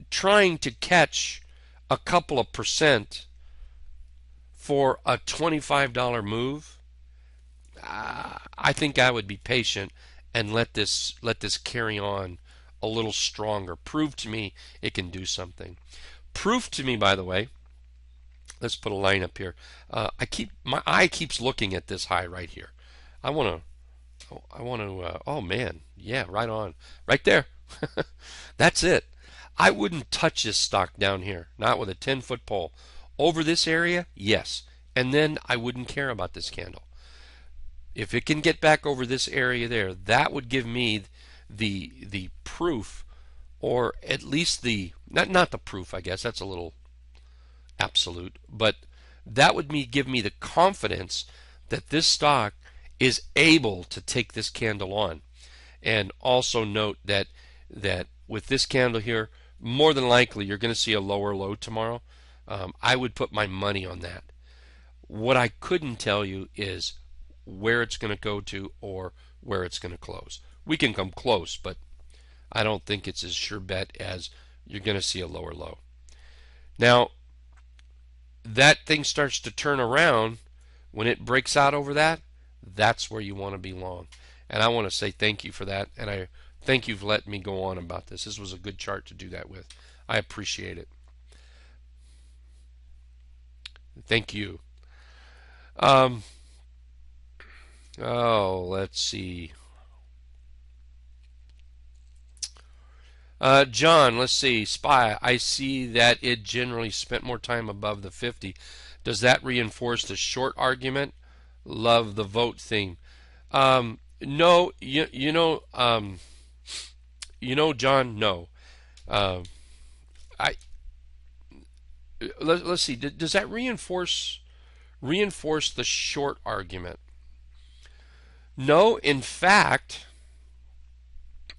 trying to catch a couple of percent for a $25 move, I think I would be patient and let this let this carry on a little stronger. Prove to me it can do something. Proof to me, by the way, let's put a line up here. Uh, I keep my eye keeps looking at this high right here. I want to. I want to. Uh, oh man, yeah, right on, right there. That's it. I wouldn't touch this stock down here, not with a 10 foot pole. Over this area, yes, and then I wouldn't care about this candle. If it can get back over this area there, that would give me the the proof, or at least the not not the proof. I guess that's a little absolute, but that would me give me the confidence that this stock is able to take this candle on. And also note that that with this candle here, more than likely you're going to see a lower low tomorrow. Um, I would put my money on that. What I couldn't tell you is where it's going to go to or where it's going to close. We can come close, but I don't think it's as sure bet as you're going to see a lower low. Now, that thing starts to turn around when it breaks out over that, that's where you want to be long. And I want to say thank you for that. And I thank you for letting me go on about this. This was a good chart to do that with. I appreciate it. Thank you. Um, oh, let's see. Uh, John, let's see. SPY, I see that it generally spent more time above the 50. Does that reinforce the short argument? Love the vote theme. Um, no, you, you know, um, you know, John, no. Uh, I let, let's see. Does that reinforce reinforce the short argument? No, in fact,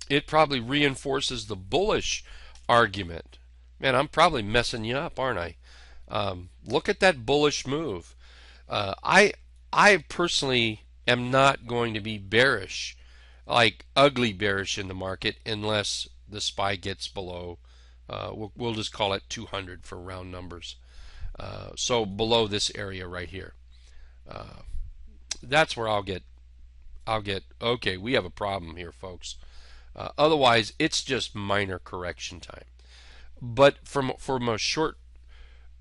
it probably reinforces the bullish argument. Man, I'm probably messing you up, aren't I? Um, look at that bullish move. Uh, I I personally am not going to be bearish, like ugly bearish in the market, unless the SPY gets below. Uh, we'll, we'll, just call it 200 for round numbers. Uh, so below this area right here. Uh, that's where I'll get. I'll get. Okay, we have a problem here, folks. Uh, otherwise, it's just minor correction time. But from from a short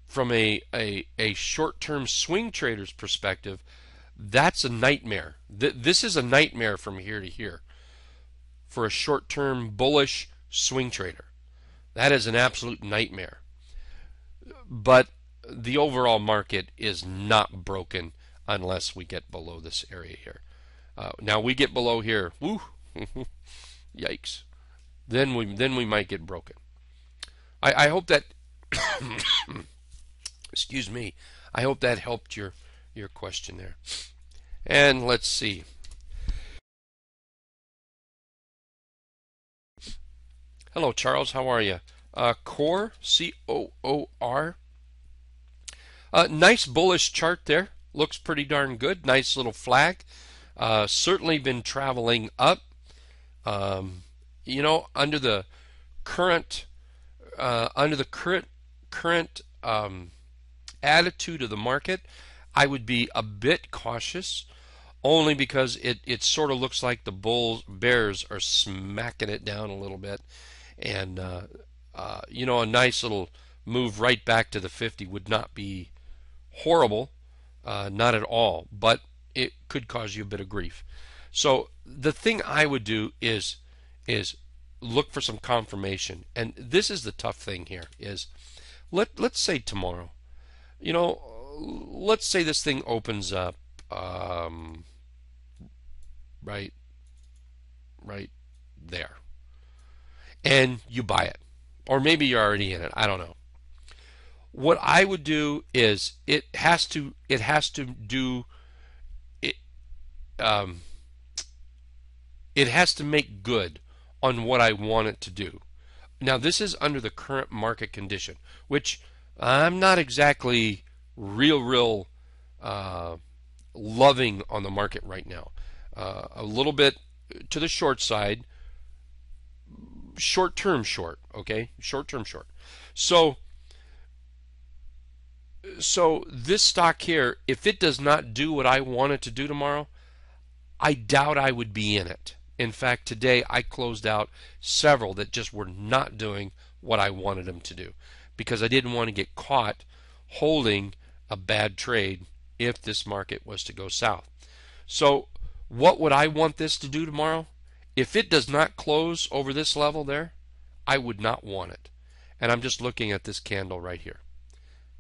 from a, a, a short-term swing trader's perspective, that's a nightmare. Th- this is a nightmare from here to here for a short-term bullish swing trader. That is an absolute nightmare. But the overall market is not broken unless we get below this area here. Uh, now we get below here, woo, Yikes. Then we then we might get broken. I, I hope that excuse me. I hope that helped your your question there. And let's see. Hello, Charles. How are you? Uh, Core, C O O R. Uh, nice bullish chart there. Looks pretty darn good. Nice little flag. Uh, certainly been traveling up. Um, you know, under the current uh, under the current current um, attitude of the market, I would be a bit cautious, only because it it sort of looks like the bulls bears are smacking it down a little bit, and uh, uh, you know, a nice little move right back to the 50 would not be horrible, uh, not at all, but it could cause you a bit of grief. So the thing I would do is is look for some confirmation. And this is the tough thing here is let let's say tomorrow. You know, let's say this thing opens up um, right right there. And you buy it. Or maybe you're already in it. I don't know. What I would do is it has to it has to do um, it has to make good on what I want it to do. Now, this is under the current market condition, which I'm not exactly real, real uh, loving on the market right now. Uh, a little bit to the short side, short term short, okay? Short term short. So, so this stock here, if it does not do what I want it to do tomorrow, I doubt I would be in it. In fact, today I closed out several that just were not doing what I wanted them to do because I didn't want to get caught holding a bad trade if this market was to go south. So, what would I want this to do tomorrow? If it does not close over this level there, I would not want it. And I'm just looking at this candle right here.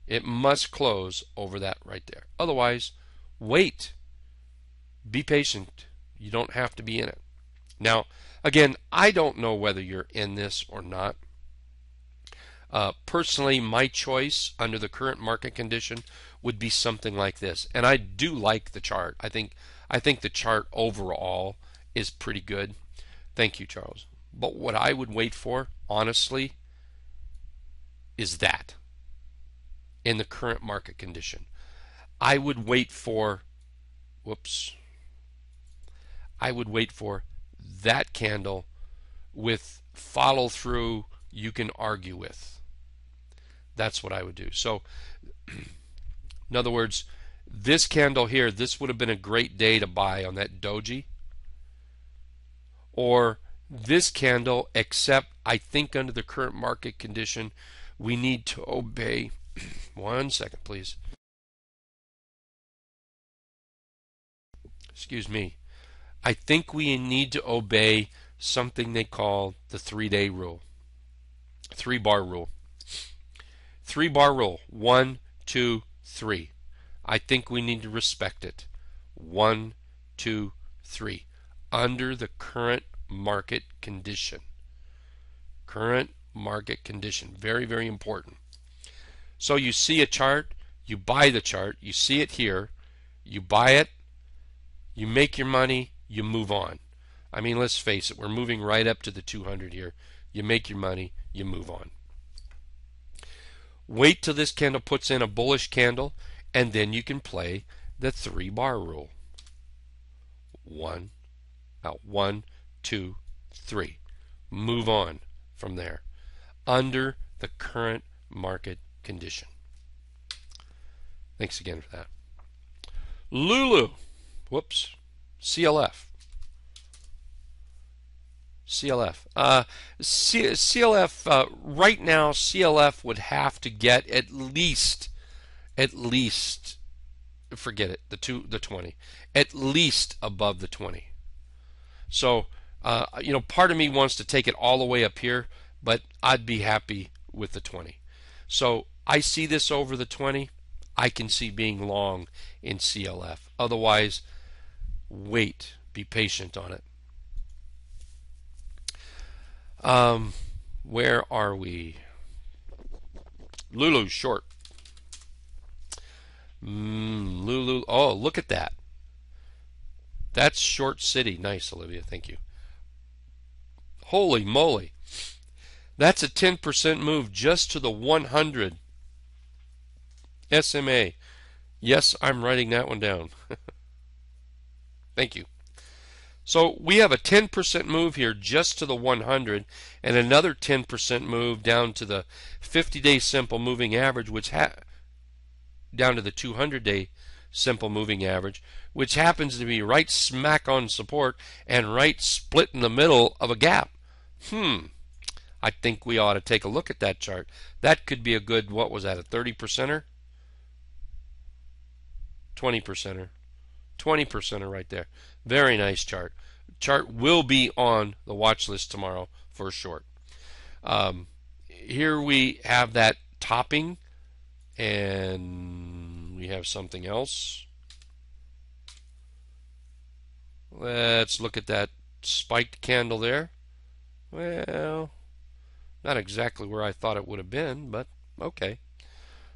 It must close over that right there. Otherwise, wait. Be patient. You don't have to be in it. Now, again, I don't know whether you're in this or not. Uh, personally, my choice under the current market condition would be something like this, and I do like the chart. I think I think the chart overall is pretty good. Thank you, Charles. But what I would wait for, honestly, is that in the current market condition. I would wait for, whoops, I would wait for that candle with follow through you can argue with. That's what I would do. So, in other words, this candle here, this would have been a great day to buy on that doji. Or this candle, except I think under the current market condition, we need to obey. One second, please. Excuse me. I think we need to obey something they call the three day rule, three bar rule. Three bar rule. One, two, three. I think we need to respect it. One, two, three. Under the current market condition. Current market condition. Very, very important. So you see a chart, you buy the chart, you see it here, you buy it, you make your money, you move on. I mean, let's face it, we're moving right up to the 200 here. You make your money, you move on. Wait till this candle puts in a bullish candle, and then you can play the three bar rule. One, out one, two, three. Move on from there under the current market condition. Thanks again for that. Lulu, whoops, CLF. CLF. Uh, C- CLF uh, right now, CLF would have to get at least, at least, forget it, the two, the 20, at least above the 20. So, uh, you know, part of me wants to take it all the way up here, but I'd be happy with the 20. So I see this over the 20. I can see being long in CLF. Otherwise, wait, be patient on it. Um, where are we? Lulu short. Mm, Lulu. Oh, look at that. That's short city. Nice, Olivia. Thank you. Holy moly. That's a 10% move just to the 100 SMA. Yes, I'm writing that one down. Thank you. So we have a 10% move here just to the 100 and another 10% move down to the 50 day simple moving average, which down to the 200 day simple moving average, which happens to be right smack on support and right split in the middle of a gap. Hmm. I think we ought to take a look at that chart. That could be a good, what was that, a 30 percenter? 20 percenter. 20 percenter right there. Very nice chart. Chart will be on the watch list tomorrow for short. Um, here we have that topping, and we have something else. Let's look at that spiked candle there. Well, not exactly where I thought it would have been, but okay.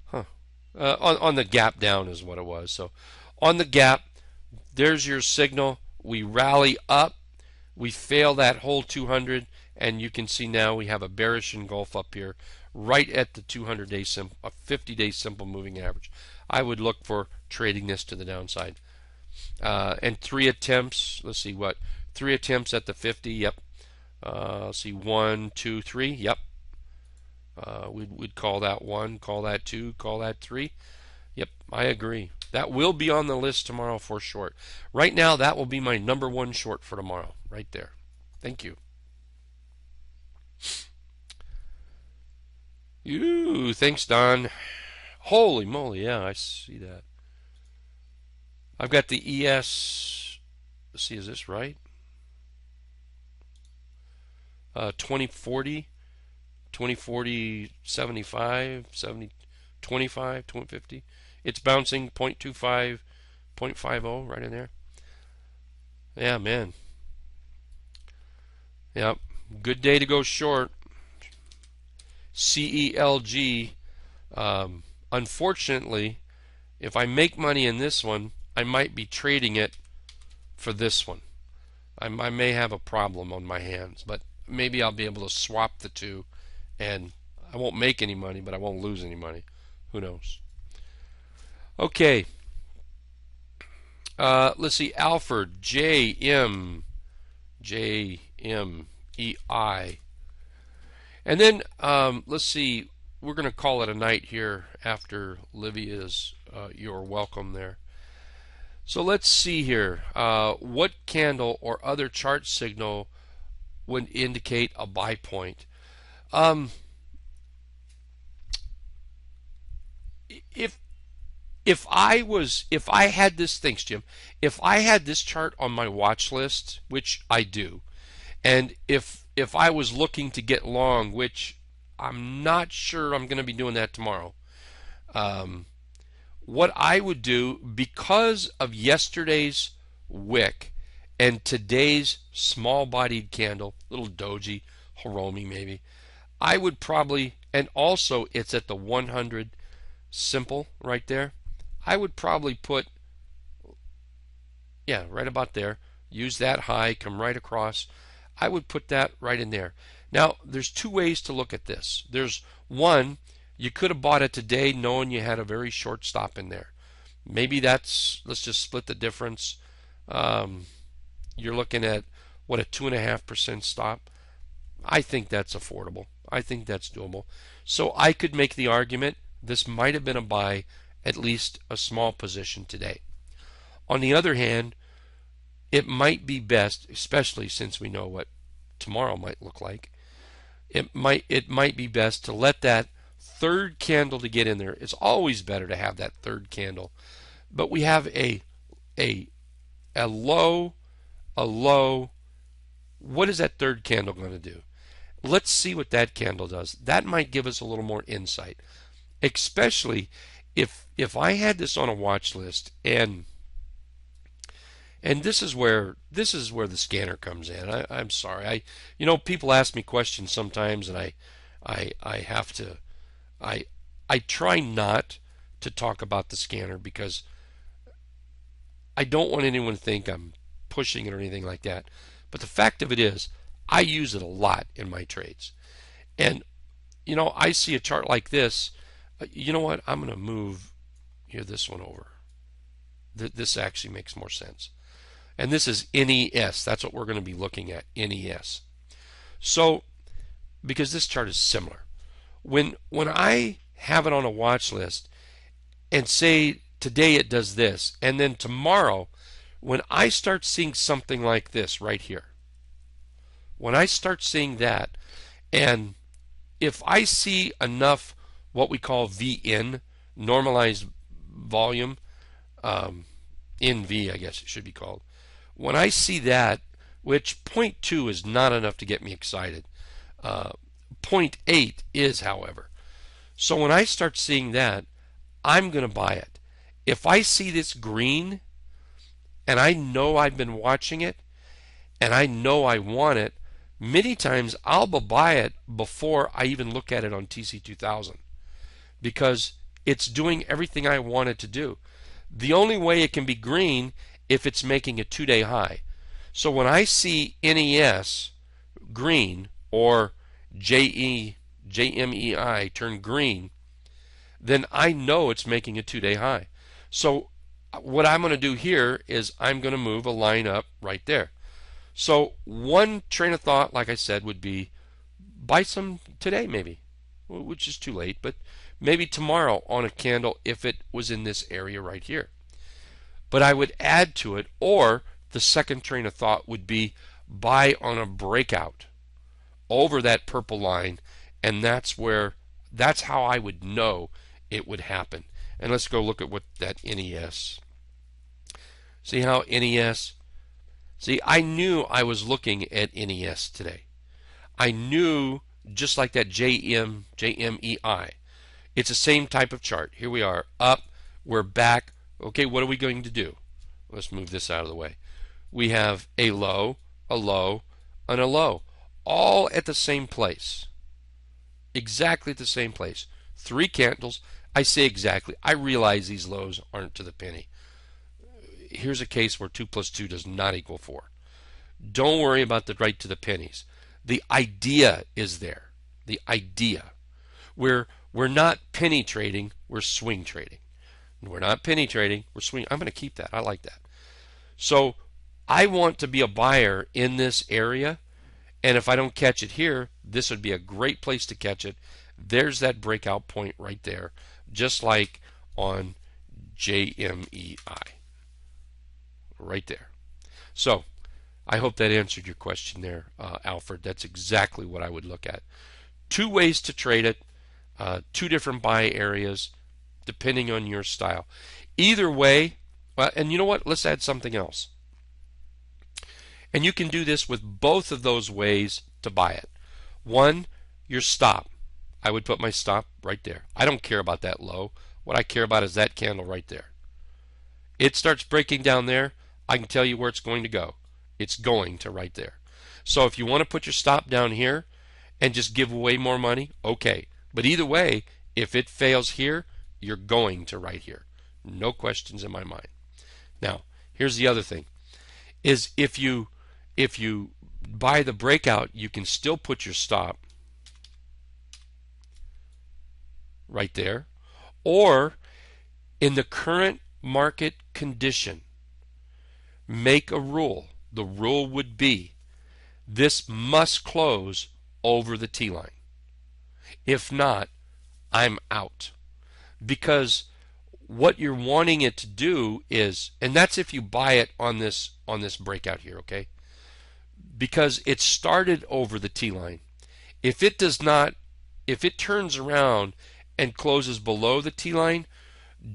Huh. Uh, on, on the gap down is what it was. So on the gap, there's your signal. We rally up. We fail that whole 200, and you can see now we have a bearish engulf up here, right at the 200 day simple, a 50 day simple moving average. I would look for trading this to the downside. Uh, and three attempts. Let's see what three attempts at the 50. Yep. Uh, let's see one, two, three. Yep. Uh, we'd, we'd call that one, call that two, call that three. Yep, I agree. That will be on the list tomorrow for short. Right now, that will be my number one short for tomorrow, right there. Thank you. Ooh, thanks, Don. Holy moly, yeah, I see that. I've got the ES. Let's see, is this right? Uh, 2040, 2040, 75, 70, 25, 2050. It's bouncing 0.25, 0.50 right in there. Yeah, man. Yep. Good day to go short. CELG. Um, unfortunately, if I make money in this one, I might be trading it for this one. I, I may have a problem on my hands, but maybe I'll be able to swap the two and I won't make any money, but I won't lose any money. Who knows? Okay, Uh, let's see, Alfred J M J M E I. And then um, let's see, we're going to call it a night here after Livia's uh, You're Welcome there. So let's see here. Uh, what candle or other chart signal would indicate a buy point? Um, if if I was if I had this thanks Jim. If I had this chart on my watch list which I do and if if I was looking to get long which I'm not sure I'm going to be doing that tomorrow um, what I would do because of yesterday's wick and today's small bodied candle little doji harami maybe I would probably and also it's at the 100 simple right there I would probably put, yeah, right about there. Use that high, come right across. I would put that right in there. Now, there's two ways to look at this. There's one, you could have bought it today knowing you had a very short stop in there. Maybe that's, let's just split the difference. Um, you're looking at, what, a 2.5% stop? I think that's affordable. I think that's doable. So I could make the argument this might have been a buy at least a small position today. On the other hand, it might be best, especially since we know what tomorrow might look like, it might it might be best to let that third candle to get in there. It's always better to have that third candle. But we have a a a low, a low. What is that third candle going to do? Let's see what that candle does. That might give us a little more insight, especially if if I had this on a watch list and and this is where this is where the scanner comes in. I, I'm sorry. I you know people ask me questions sometimes and I I I have to I I try not to talk about the scanner because I don't want anyone to think I'm pushing it or anything like that. But the fact of it is, I use it a lot in my trades. And you know, I see a chart like this Uh, you know what? I'm going to move here this one over. This actually makes more sense. And this is NES. That's what we're going to be looking at, NES. So, because this chart is similar. When when I have it on a watch list and say today it does this, and then tomorrow when I start seeing something like this right here, when I start seeing that, and if I see enough what we call VN, normalized volume, um, NV, I guess it should be called. When I see that, which 0.2 is not enough to get me excited, uh, 0.8 is, however. So when I start seeing that, I'm going to buy it. If I see this green, and I know I've been watching it, and I know I want it, many times I'll buy it before I even look at it on TC2000 because it's doing everything I want it to do. The only way it can be green if it's making a two day high. So when I see NES green or JE JMEI turn green, then I know it's making a two day high. So uh, what I'm going to do here is I'm going to move a line up right there. So one train of thought, like I said, would be buy some today maybe, which is too late, but maybe tomorrow on a candle if it was in this area right here. But I would add to it, or the second train of thought would be buy on a breakout over that purple line, and that's where that's how I would know it would happen. And let's go look at what that NES. See how NES? See, I knew I was looking at NES today. I knew just like that JM JMEI. It's the same type of chart. Here we are, up, we're back. Okay, what are we going to do? Let's move this out of the way. We have a low, a low, and a low, all at the same place. Exactly at the same place. Three candles. I say exactly. I realize these lows aren't to the penny. Here's a case where 2 plus 2 does not equal 4. Don't worry about the right to the pennies. The idea is there. The idea. We're we're not penny trading, we're swing trading. We're not penny trading, we're swing. I'm going to keep that. I like that. So I want to be a buyer in this area. And if I don't catch it here, this would be a great place to catch it. There's that breakout point right there, just like on JMEI. Right there. So I hope that answered your question there, uh, Alfred. That's exactly what I would look at. Two ways to trade it, uh, two different buy areas, depending on your style. Either way, well, and you know what? Let's add something else. And you can do this with both of those ways to buy it. One, your stop. I would put my stop right there. I don't care about that low. What I care about is that candle right there. It starts breaking down there. I can tell you where it's going to go. It's going to right there. So if you want to put your stop down here and just give away more money, okay. But either way, if it fails here, you're going to right here. No questions in my mind. Now, here's the other thing is if you if you buy the breakout, you can still put your stop right there. Or in the current market condition, make a rule. The rule would be this must close over the T line. If not, I'm out. Because what you're wanting it to do is and that's if you buy it on this on this breakout here, okay? because it started over the T line. If it does not, if it turns around and closes below the T line,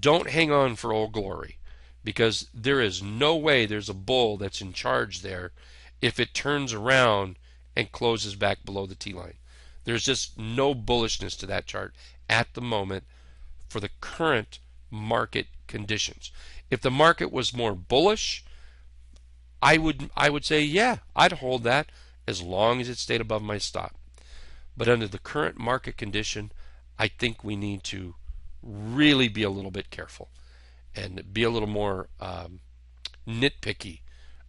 don't hang on for old glory because there is no way there's a bull that's in charge there if it turns around and closes back below the T line. There's just no bullishness to that chart at the moment for the current market conditions. If the market was more bullish, I would I would say yeah, I'd hold that as long as it stayed above my stop. But under the current market condition, I think we need to really be a little bit careful and be a little more um, nitpicky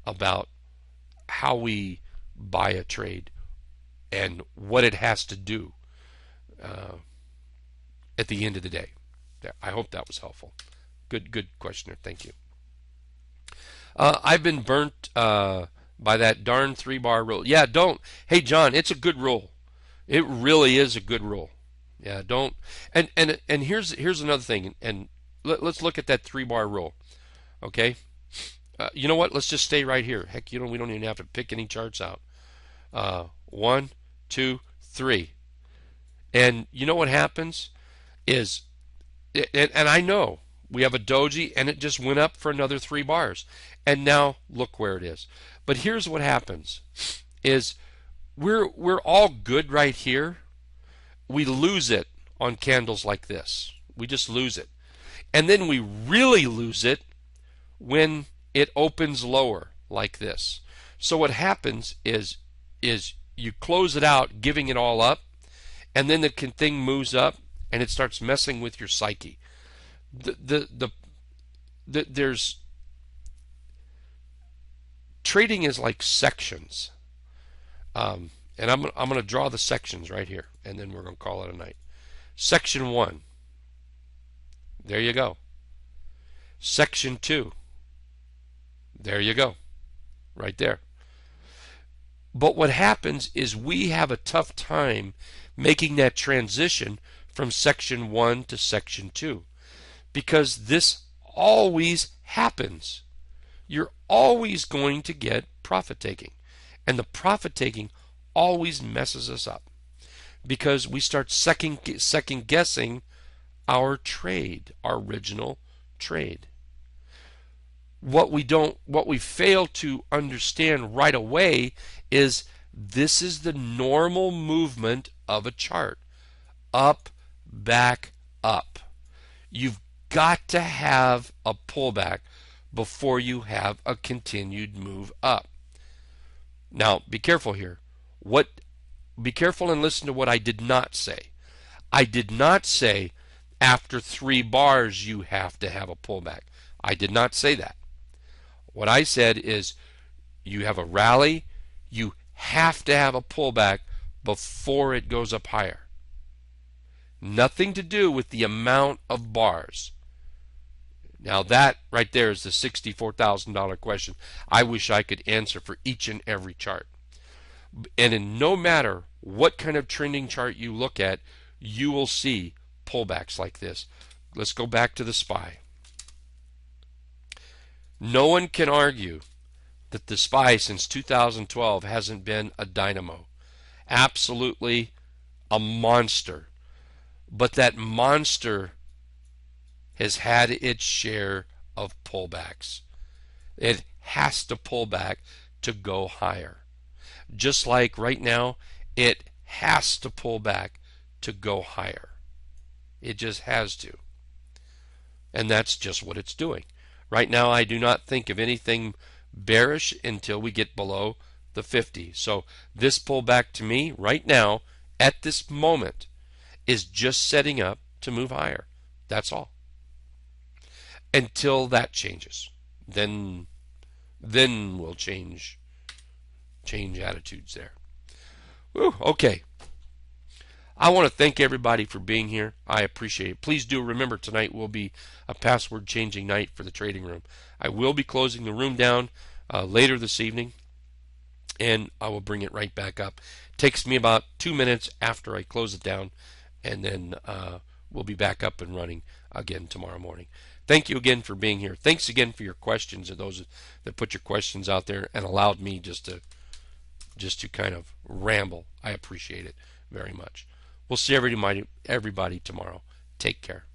about how we buy a trade and what it has to do uh, at the end of the day. I hope that was helpful. Good, good questioner. Thank you. Uh, I've been burnt uh, by that darn three bar rule. Yeah, don't. Hey, John, it's a good rule. It really is a good rule. Yeah, don't. And and and here's here's another thing. And let, us look at that three bar rule. Okay. Uh, you know what? Let's just stay right here. Heck, you know we don't even have to pick any charts out. Uh, one, two, three. And you know what happens is, and, and I know we have a doji and it just went up for another three bars. And now look where it is. But here's what happens is we're we're all good right here. We lose it on candles like this. We just lose it. And then we really lose it when it opens lower like this. So what happens is is you close it out giving it all up and then the thing moves up and it starts messing with your psyche the the the, the there's trading is like sections. Um, and I'm, I'm going to draw the sections right here, and then we're going to call it a night. Section 1. There you go. Section 2. There you go. Right there. But what happens is we have a tough time making that transition from section 1 to section 2 because this always happens. You're always going to get profit taking. And the profit taking always messes us up because we start second, second guessing our trade, our original trade. What we don't, what we fail to understand right away is this is the normal movement of a chart up, back, up. You've got to have a pullback before you have a continued move up. Now, be careful here. What be careful and listen to what I did not say. I did not say after 3 bars you have to have a pullback. I did not say that. What I said is you have a rally, you have to have a pullback before it goes up higher. Nothing to do with the amount of bars Now that right there is the $64,000 question I wish I could answer for each and every chart. And in no matter what kind of trending chart you look at, you will see pullbacks like this. Let's go back to the SPY. No one can argue that the SPY since 2012 hasn't been a dynamo. Absolutely a monster. But that monster has had its share of pullbacks. It has to pull back to go higher. Just like right now, it has to pull back to go higher. It just has to. And that's just what it's doing. Right now, I do not think of anything bearish until we get below the 50. So this pullback to me right now, at this moment, is just setting up to move higher. That's all until that changes. Then then we'll change change attitudes there. Whew, okay. I want to thank everybody for being here. I appreciate it. Please do remember tonight will be a password changing night for the trading room. I will be closing the room down uh, later this evening, and I will bring it right back up. Takes me about two minutes after I close it down, and then uh, we'll be back up and running again tomorrow morning. Thank you again for being here. Thanks again for your questions and those that put your questions out there and allowed me just to just to kind of ramble. I appreciate it very much. We'll see everybody everybody tomorrow. Take care.